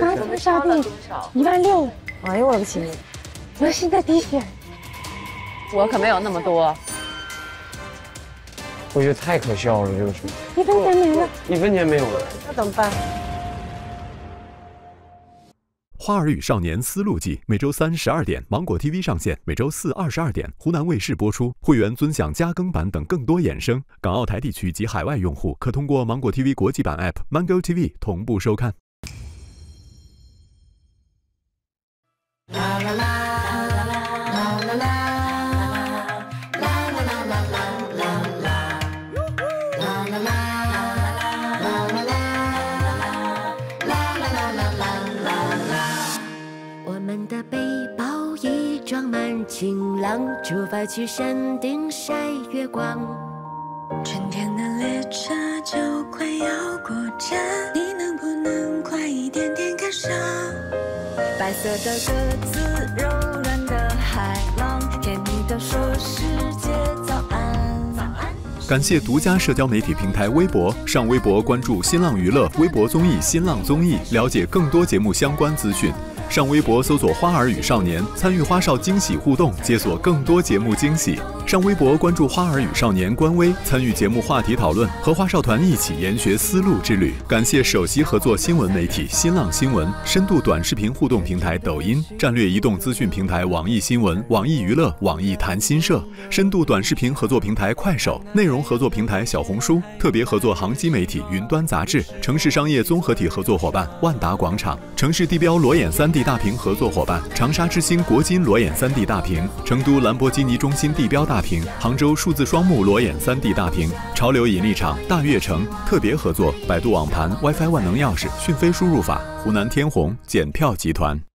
八千块沙币，一万六。哎呦我的天！我现在滴血。我可没有那么多。我觉得太可笑了，这个事。一分钱没了。一分钱没有了。那怎么办？《花儿与少年丝路记》每周三十二点，芒果 TV 上线；每周四二十二点，湖南卫视播出。会员尊享加更版等更多衍生。港澳台地区及海外用户可通过芒果 TV 国际版 App Mango TV 同步收看。啦啦啦晴朗，出发去山顶晒月光。春天的列车就快要过站，你能不能快一点点赶上？白色的鸽子，柔软的海浪，甜蜜的说世界早安。早安。感谢独家社交媒体平台微博，上微博关注新浪娱乐微博综艺新浪综艺，了解更多节目相关资讯。上微博搜索“花儿与少年”，参与花少惊喜互动，解锁更多节目惊喜。上微博关注“花儿与少年”官微，参与节目话题讨论，和花少团一起研学思路之旅。感谢首席合作新闻媒体新浪新闻、深度短视频互动平台抖音、战略移动资讯平台网易新闻、网易娱乐、网易谈新社、深度短视频合作平台快手、内容合作平台小红书、特别合作航机媒体云端杂志、城市商业综合体合作伙伴万达广场、城市地标裸眼三 3D 大屏合作伙伴长沙之星国金裸眼 3D 大屏、成都兰博基尼中心地标大屏、杭州数字双目裸眼 3D 大屏、潮流引力场大悦城特别合作百度网盘 WiFi 万能钥匙讯飞输入法湖南天虹检票集团。